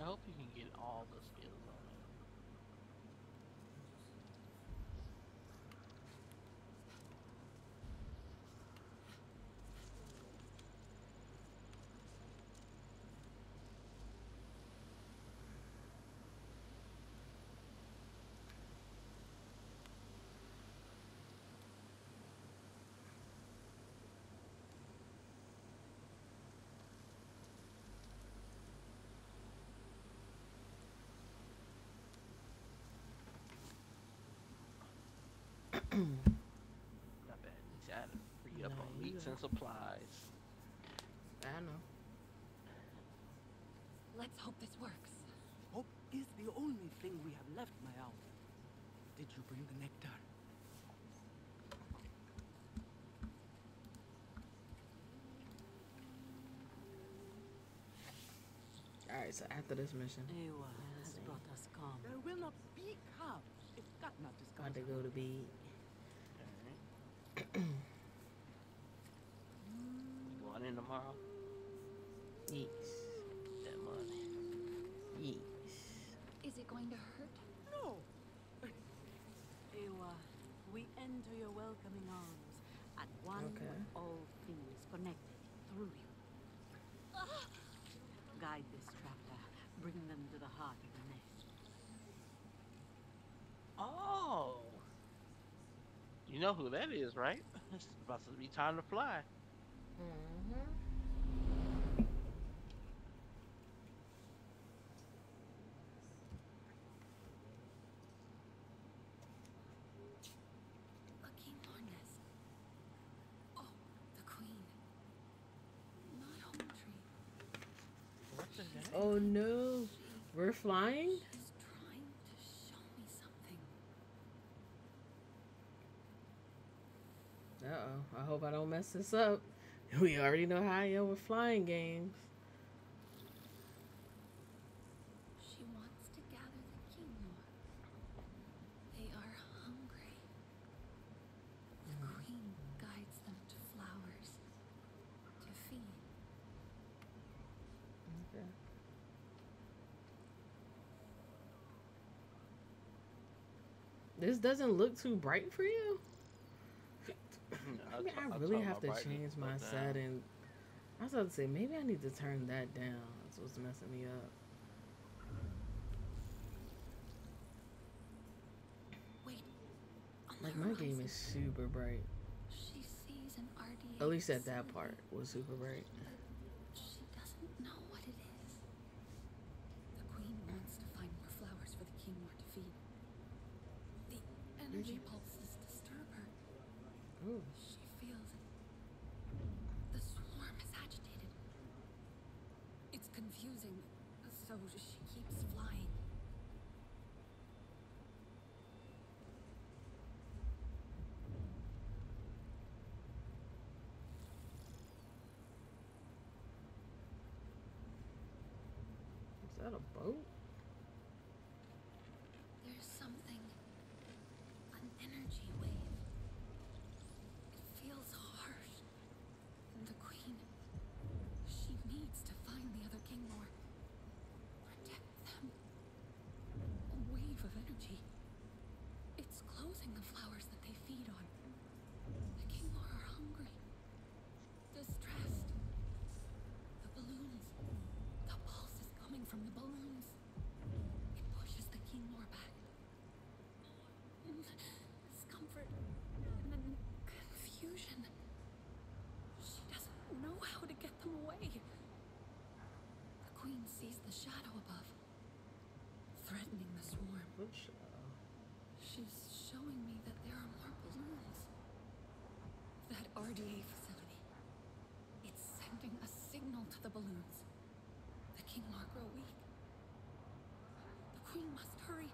I hope you can get all the skills on it. Not bad. He's had to free up Nah, on you meats got- and supplies. I know. Let's hope this works. Hope is the only thing we have left, my owl. Did you bring the nectar? All right, so after this mission, Eywa has brought us calm. There will not be calm if Gatnat is about to coming. go to bed. [CLEARS THROAT] Alright. In tomorrow? Yes. That money. Yes. Is it going to hurt? No. Eywa, we enter your welcoming arms at one Okay. with all things connected through you. Guide this traveler, bring them to the heart of the nest. Oh! You know who that is, right? [LAUGHS] It's about to be time to fly. Oh? Oh no, we're flying. Uh oh. I hope I don't mess this up. [LAUGHS] We already know how I am with flying games. She wants to gather the. They are hungry. The mm. queen guides them to flowers to feed. Okay. This doesn't look too bright for you. No, I mean, I I really have to change my down. setting. I was about to say maybe I need to turn that down. That's what's messing me up. Wait. Like my game is super bright. She sees an RDA. At least at that part was super bright. but She doesn't know what it is. The queen wants to find more flowers for the Kinglor to feed. The energy pulses disturb her. Ooh. She feels it. The swarm is agitated. It's confusing, so she keeps flying. Is that a boat? There's something. An energy wave. It feels harsh. And the queen. She needs to find the other Kinglor. Protect them. A wave of energy. It's closing the flowers that they feed on. The Kinglor are hungry. Distressed. The balloons. The pulse is coming from the balloons. It pushes the Kinglor back. Discomfort and then confusion. She doesn't know how to get them away. The queen sees the shadow above, threatening the She's showing me that there are more balloons. That RDA facility. It's sending a signal to the balloons. The Kinglor grow weak. The queen must hurry.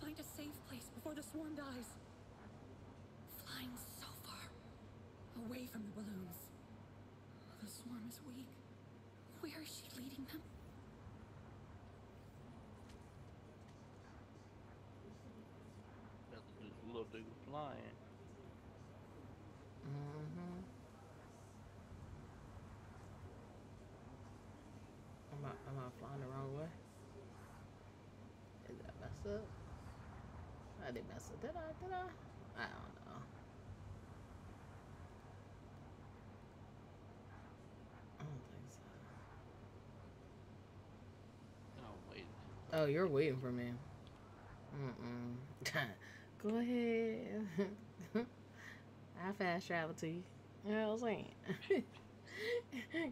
Find a safe place before the swarm dies. Flying so far. Away from the balloons. The swarm is weak. Where is she leading them? That's just a little dude flying. Mm-hmm. Am I, am I flying the wrong way? Did I mess up? I did mess up. Did I? Did I? I don't know. I don't think so. Oh, wait. Oh, you're waiting for me. Mm-mm. [LAUGHS] Go ahead. [LAUGHS] I fast travel to you. You know what I'm saying? [LAUGHS]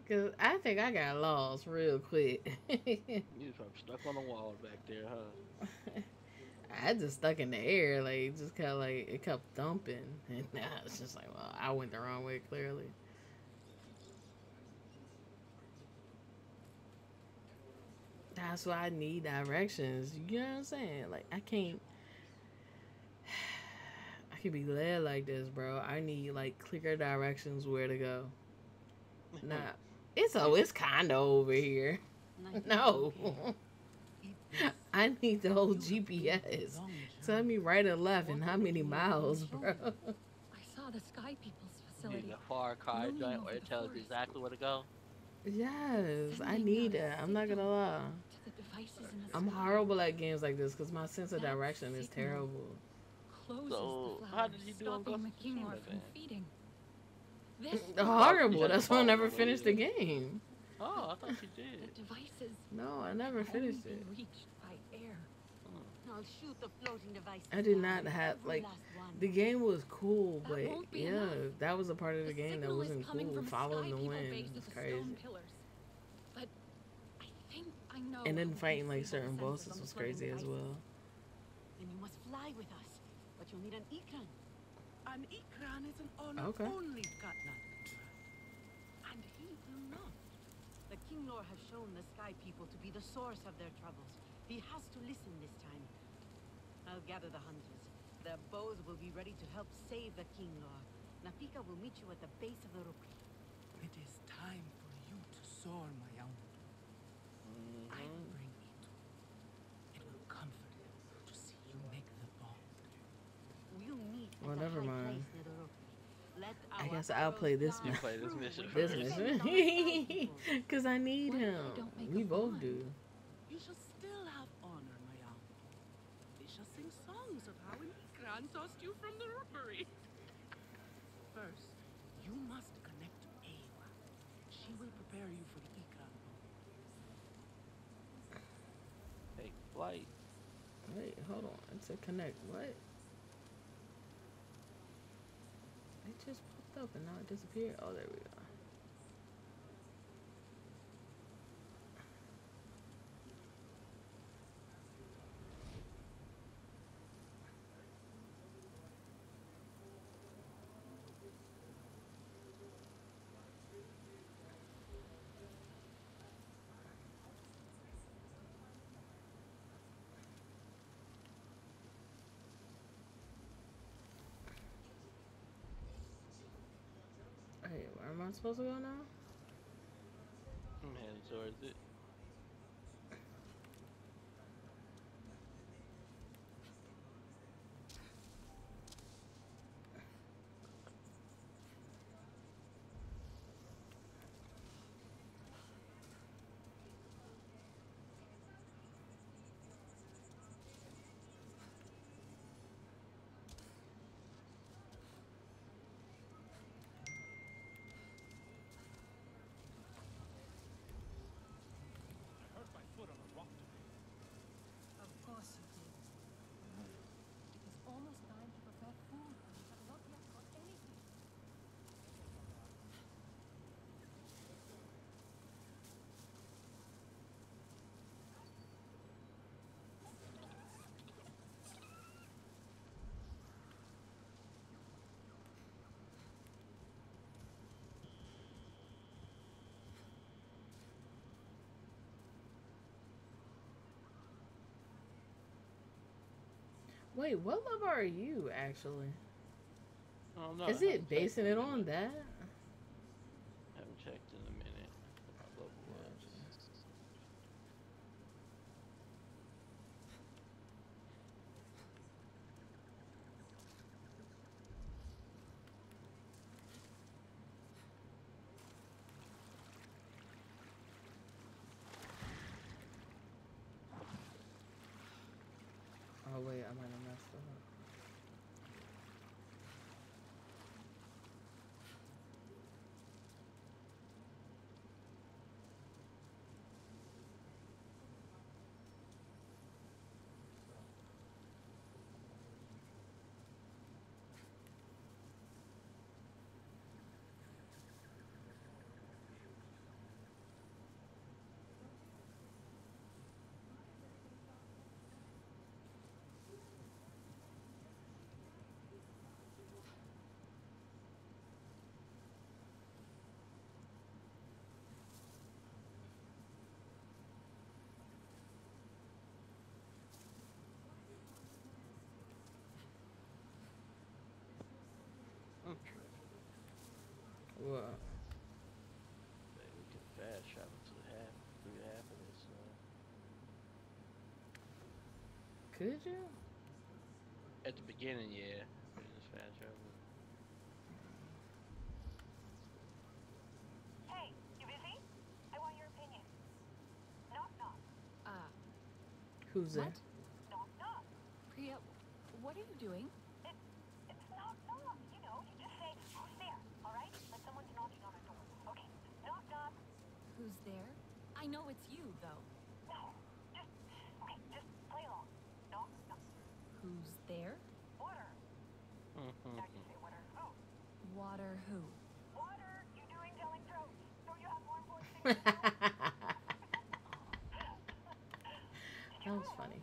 Cause I think I got lost real quick. [LAUGHS] You was probably stuck on the wall back there, huh? I just stuck in the air, like just kind of like it kept thumping, and now it's just like, well, I went the wrong way clearly. That's why I need directions. You know what I'm saying? Like I can't. I can be led like this, bro. I need like clear directions where to go. [LAUGHS] Nah, it's oh, it's kind of over here. [LAUGHS] No. [LAUGHS] I need the whole GPS. Tell me right or left and how many miles, bro. I saw the Sky People's You need facility. a far car looming joint over where it the tells you forest. exactly where to go. Yes, I need it. I'm not gonna lie. To the devices in the I'm horrible at games like this because my sense of direction is signal. terrible. Closes So, the how did you do on stopping Ghost the King Tsushima Lord from then? feeding. This [LAUGHS] Horrible. That's why I never finished the the game. Oh, I thought you did. [LAUGHS] the did. devices No, I never finished it. reached by air. I'll shoot the floating device. I did not have like the game was cool, but won't yeah, enough. that was a part of the, game that wasn't cool. Following the wind base to was the crazy. But I think I know. And then fighting like certain bosses was floating crazy as well. Then you must fly with us. But you'll need an Ikran. An Ikran is an honor ah, Okay. only Katna. And he will not. The Kinglor has shown the Sky People to be the source of their troubles. He has to listen this time. I'll gather the hunters. Their bows will be ready to help save the King Lord. Nefika will meet you at the base of the Rukri. It is time for you to soar, my own. Mm-hmm. I will bring Itu. It will comfort him to see you make the bond. We'll Well, the never mind. place near the Rukri. Let I guess I'll play this fly You play this mission the [LAUGHS] This first. defense of the Sky mission, [LAUGHS] cause I need What if I him. don't We both do. You shall still have honor, my own. They shall sing songs of how an Ikran tossed you from the rookery. First, you must connect to Eywa. She will prepare you for the Ikran bond. Take flight. Wait, hold on. It's a connect. What? And now it disappeared. Oh, there we go. Am supposed to go now? I'm heading towards it. I hurt my foot on a rock today. Of course you did. It is almost time to prepare food. We have not yet got anything. Wait, what level are you actually? I don't know. Is it basing it on that? haven't checked in a minute. What my level was. Oh wait, I might have messed up. What? That we can fast travel to the half through half of this. Uh, Could you? at the beginning, yeah. we can just fast travel. Hey, you busy? I want your opinion. Knock knock. Uh, Who's what? there? Knock knock. Priya, what are you doing? It, it's knock knock. You know, you just say, who's there? All right? Like someone's knocking on a door. Okay. Knock knock. Who's there? I know it's you, though. No. Just, okay, just play along. Knock knock. Who's there? Water. You say water. Who? Water who? Water. You doing telling jokes. [LAUGHS] Don't you have more important things to do? That was funny.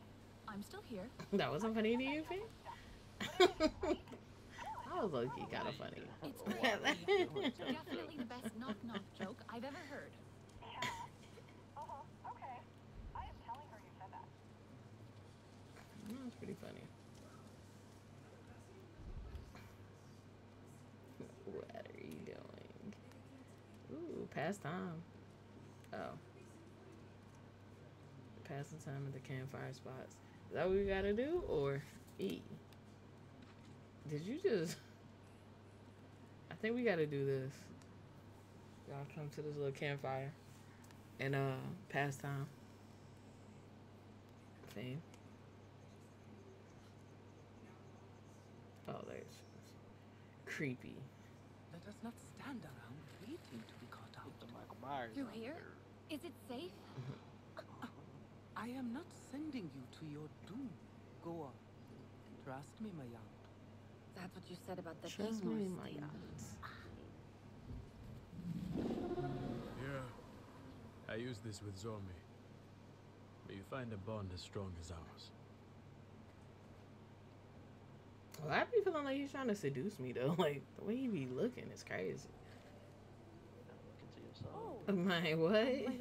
I'm still here. [LAUGHS] That wasn't funny to you, Finn? I [LAUGHS] was low kind of funny. It's. Definitely the best knock knock joke I've ever heard. Yeah. Uh-huh. Okay. I am telling her you said that. That was pretty funny. What are you doing? Ooh, past time. Oh. Passing time at the campfire spots. Is that what we gotta do? Or eat? Did you just. I think we gotta do this. Y'all come to this little campfire and uh pass time. Thing. Oh, there's creepy. Let us not stand around waiting to be caught out. The Michael Myers. Through out here? there. Is it safe? [LAUGHS] I am not sending you to your doom. Go on. Trust me, my young. That's what you said about the Trust King me, Lord my Steel. Yeah. I used this with Zormi. May you find a bond as strong as ours. Well, I be feeling like he's trying to seduce me though. [LAUGHS] Like the way he be looking is crazy. Looking to yourself. Oh, My what?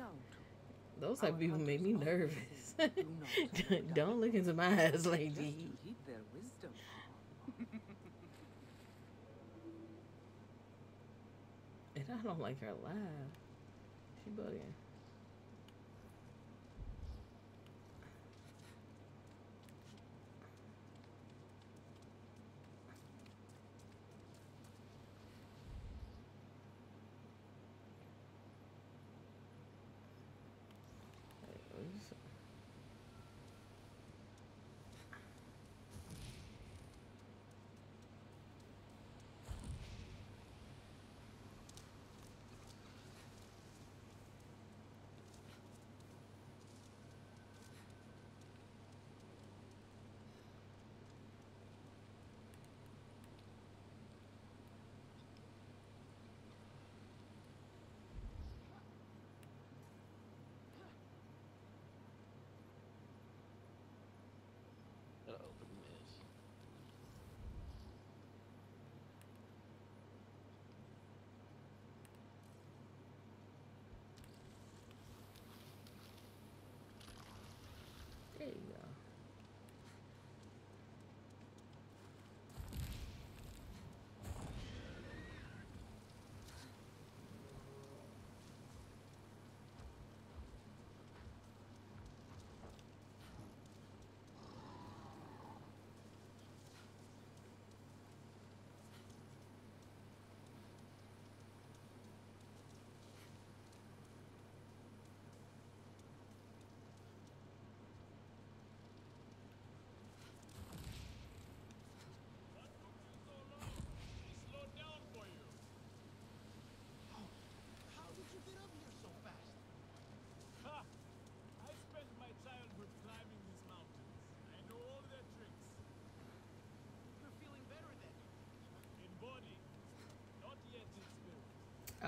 Those type of people make me nervous. "Do not [LAUGHS] Don't- look into my eyes, lady. heed their wisdom. [LAUGHS] And I don't like her laugh. She bugging.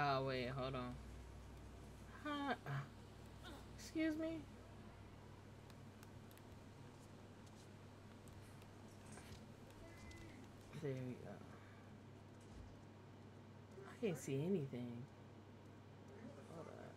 Oh wait, hold on. Huh? Excuse me. There we go. I can't see anything. Hold up.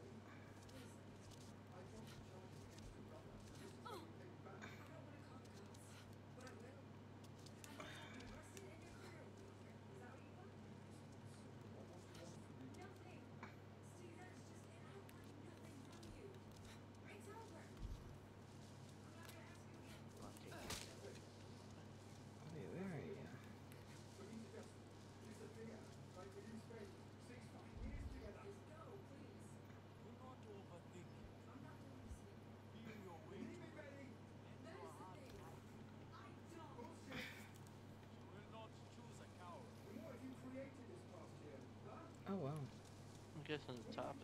Guessing the top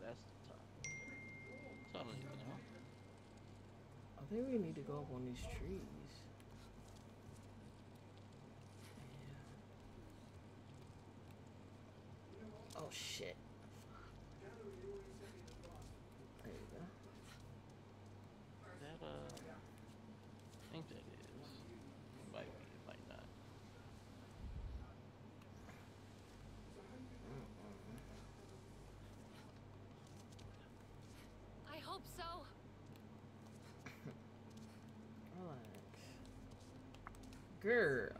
that's the top. So I don't even know. I think we need to go up on these trees. Yeah. Oh shit. There you go. That uh, I think that is. It might be. It might not. I hope so. [COUGHS] Relax. Girl,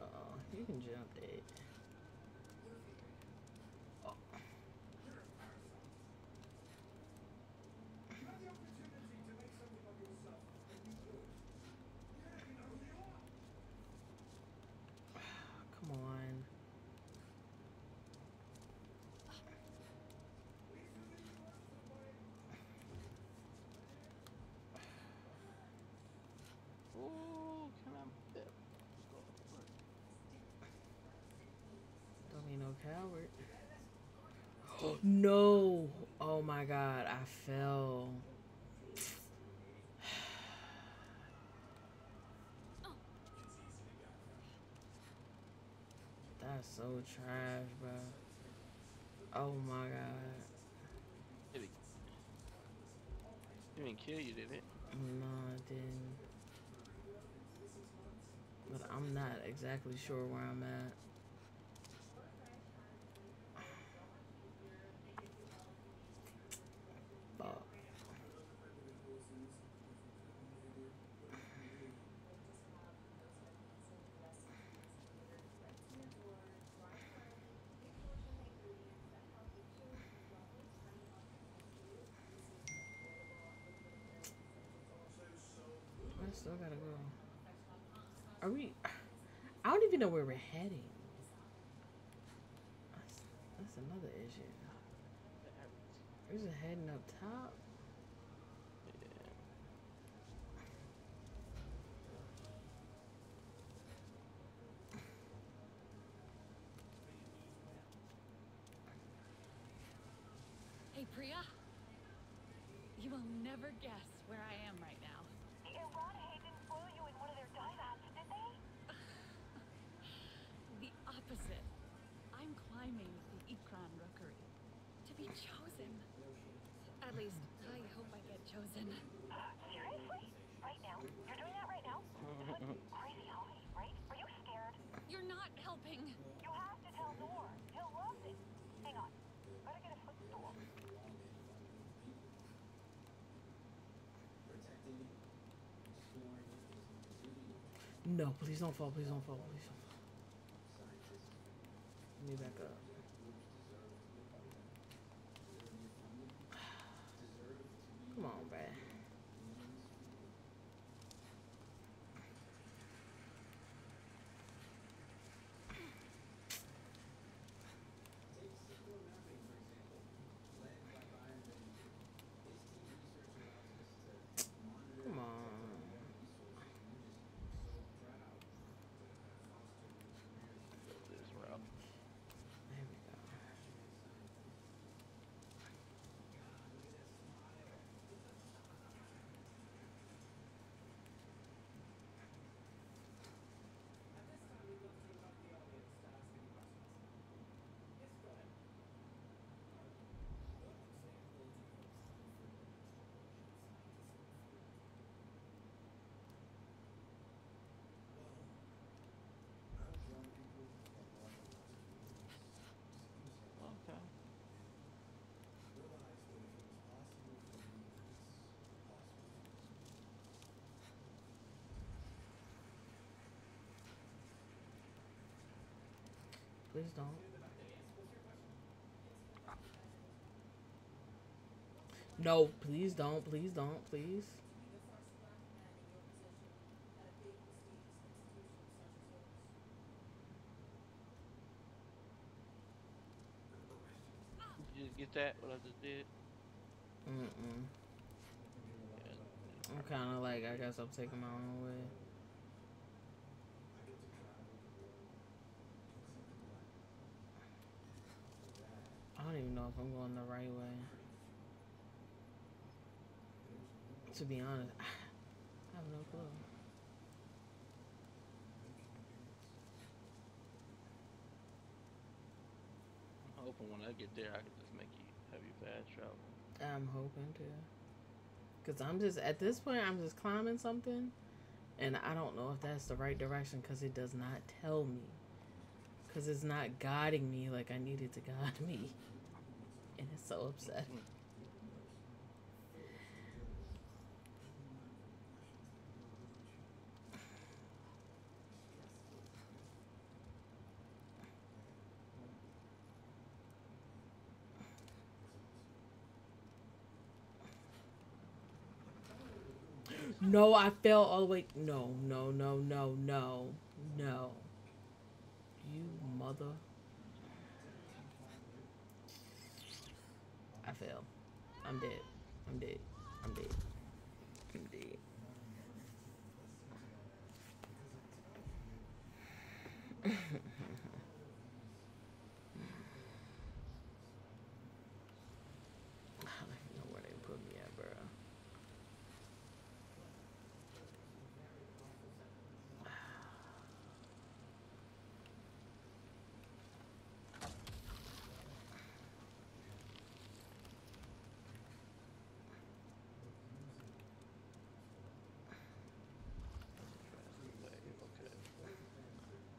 you can jump it. Oh. Come on. Oh, can I? There. Don't be [GASPS] no Oh my god, I fell. [SIGHS] That's so trash, bro. Oh my god. Did? It didn't kill you, did it? No, it didn't. But I'm not exactly sure where I'm at. Fuck. I still gotta go. Are we? I don't even know where we're heading. That's, that's another issue. We're just heading up top. Hey, Priya. You will never guess where I am right now. The Aranahe didn't foil you in one of their dive did they? The opposite. I'm climbing the Ikran Rookery. To be chosen. At least, I hope I get chosen. Seriously? Right now? You're doing that right now? This would be [LAUGHS] crazy high, right? Are you scared? You're not helping. You have to tell Nor. He'll love it. Hang on. Gotta get a footstool. No, please don't fall. Please don't fall. Please don't fall. Let me back up. [SIGHS] Come on, Please don't. No, please don't. Please don't. Please. Did you get that? What I just did? Mm-mm. I'm kind of like, I guess I'm taking my own way. Even know if I'm going the right way. To be honest, [SIGHS] I have no clue. I'm hoping when I get there, I can just make you have you fast travel. I'm hoping to. Cause I'm just at this point, I'm just climbing something, and I don't know if that's the right direction because it does not tell me. Cause it's not guiding me like I needed to guide me, and it's so upsetting. No, I fell all the way. No, no, no, no, no, no. You mother. I fell. I'm dead. I'm dead. I'm dead. I'm dead. I [LAUGHS] don't even know where they put me at, bro.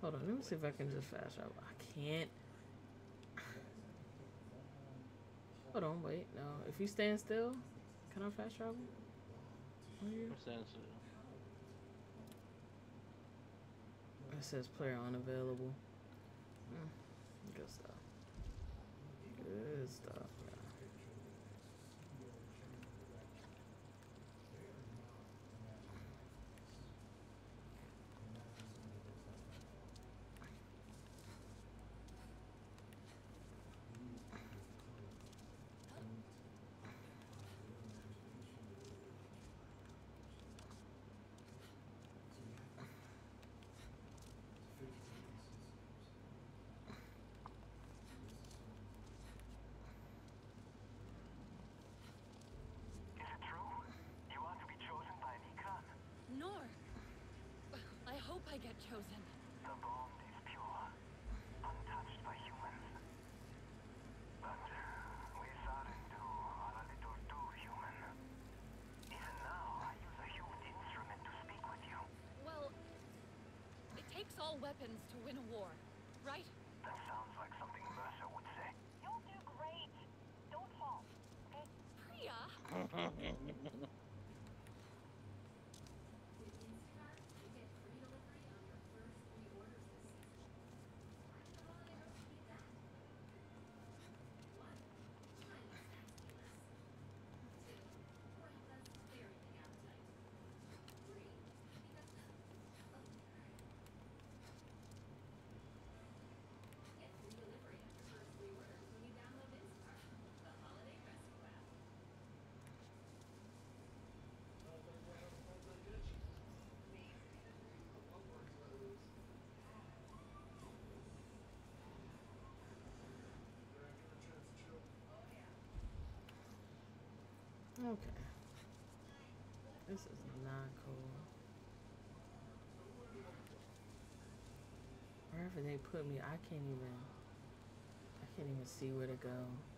Hold on, let me see if I can just fast travel. I can't. Hold on, wait, no. If you stand still, can I fast travel? I'm standing still. It says player unavailable. Hmm, good stuff. Good stuff. man. Is it true? You are to be chosen by Nikran. Nor. I hope I get chosen. The bond is pure, untouched by humans. But we Sarentu are a little too human. Even now, I use a human instrument to speak with you. Well, it takes all weapons to win a war, Okay. This is not cool. Wherever they put me, I can't even. I can't even see where to go.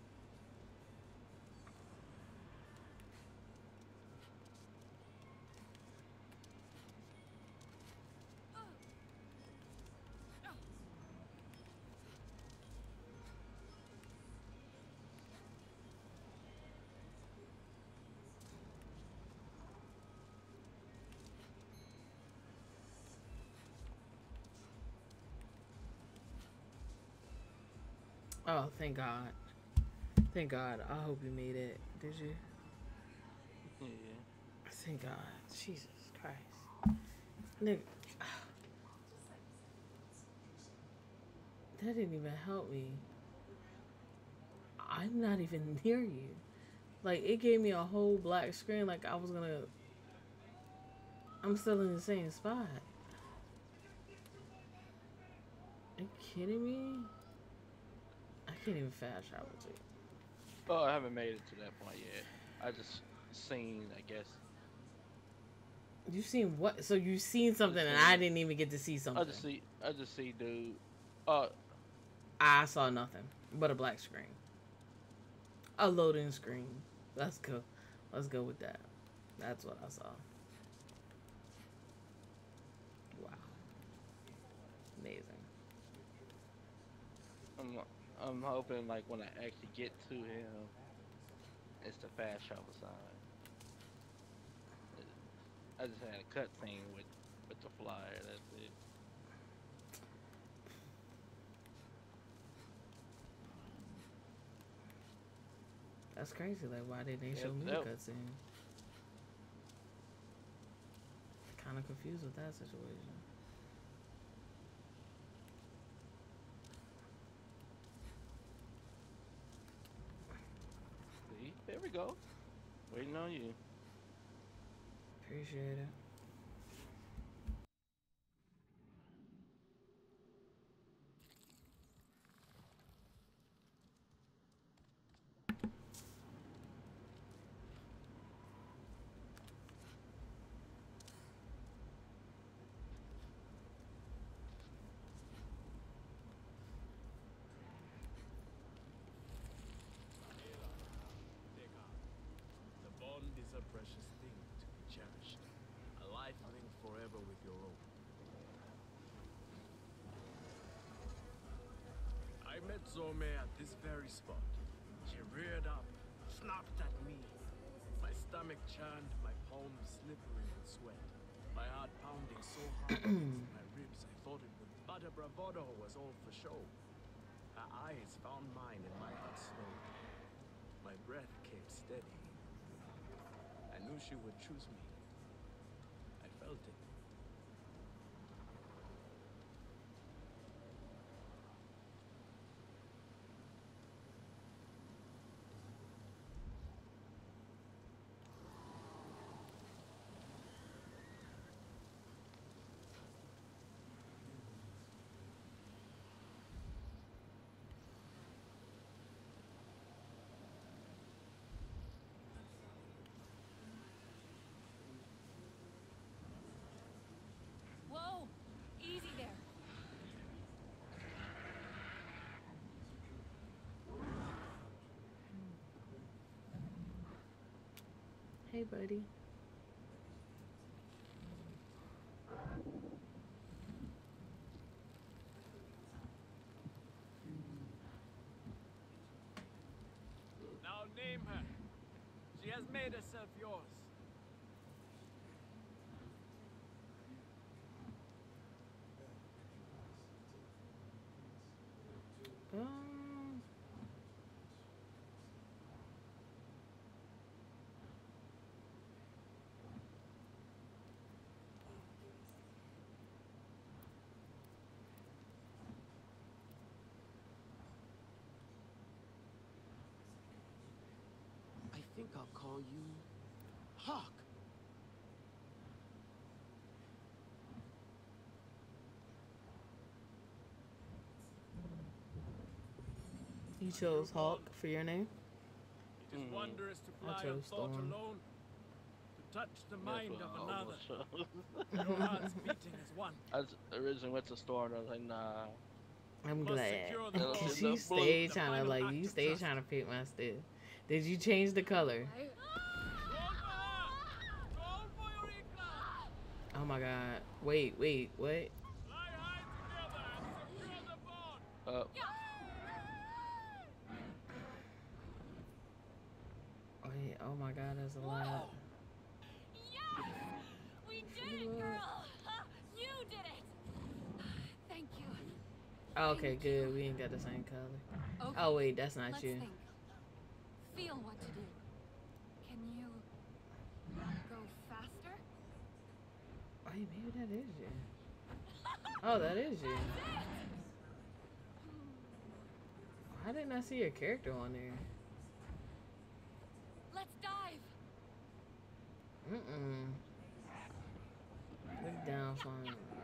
Oh, thank God. Thank God. I hope you made it. Did you? Yeah. Thank God. Jesus Christ. Nigga. That didn't even help me. I'm not even [LAUGHS] near you. Like, it gave me a whole black screen like I was gonna. I'm still in the same spot. Are you kidding me? I can't even fast travel to. Oh, I haven't made it to that point yet. I just seen, I guess. You seen what? So you seen something and I didn't even get to see something. I just see, I just see, dude. Uh, I saw nothing but a black screen. A loading screen. Let's go. Let's go with that. That's what I saw. Wow. Amazing. I'm, I'm hoping like when I actually get to him, it's the fast travel sign. I just had a cutscene with with the flyer. That's it. That's crazy. Like, why didn't they Yep, show me yep. the cutscene? Kind of confused with that situation. See, there we go. Waiting on you. Appreciate it. Precious thing to be cherished. A life linked forever with your own. I met Zome at this very spot. She reared up, snapped at me. My stomach churned, my palms slippery with sweat. My heart pounding so hard against [CLEARS THROAT] my ribs I thought it would but her bravado was all for show. Her eyes found mine and my heart snow. My breath came steady. Knew she would choose me. I felt it. Whoa! Easy there. Hey, buddy. Now name her. She has made herself yours. Um, I think I'll call you Hawk. you chose Hawk for your name? It is Mhm. wondrous to I fly on chose thought Storm. alone, to touch the mind That's of what I another. almost Your hearts beating as one. [LAUGHS] I was originally went to store and I was like, nah. I'm Must glad. secure the It'll- Cause [LAUGHS] you blow stayed trying to like you of stayed trust. trying to pick my stick. Did you change the color? Oh my god. Wait, wait, what? Fly high together and secure the bond. Uh, Wait, oh my god, that's a lot. yes! We did it, girl! [LAUGHS] You did it! Thank you. Okay, good. We ain't got the same color. Okay. Oh wait, that's not Let's you. think. Feel what to do. Can you go faster? Oh, Wait, maybe that is you. Oh, that is you. Why didn't I see your character on there? Let's dive. Mm-mm. Look down fine.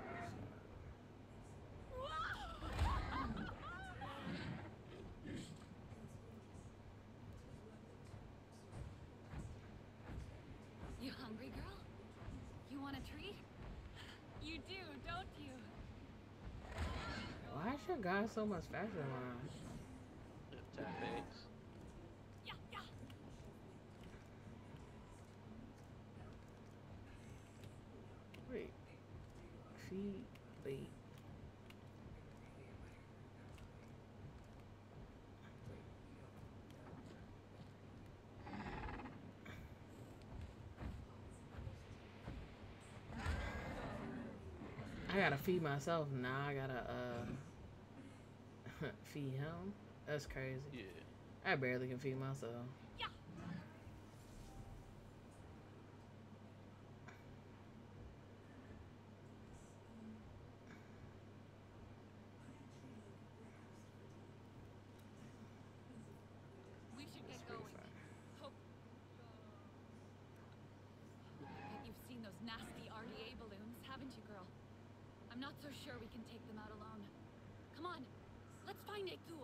God so much faster than mine? Yeah. Wait. Feed bait. I gotta feed myself. Now I gotta uh [LAUGHS] feed him. That's crazy. Yeah. I barely can feed myself. Yeah. We should get That's pretty going. fun. Hope. I bet you've seen those nasty RDA balloons, haven't you, girl? I'm not so sure we can take them out alone. Come on, let's find Itu.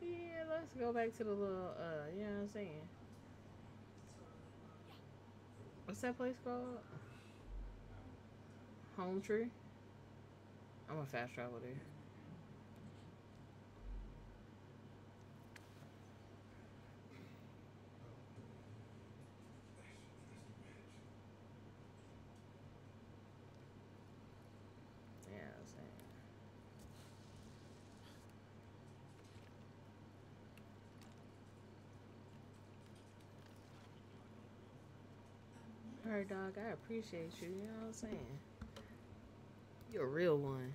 Yeah, let's go back to the little uh you know what I'm saying. What's that place called? Home Tree? I'm gonna fast travel there. Yeah, I'm saying. Alright, dog, I appreciate you. You know what I'm saying? You're a real one.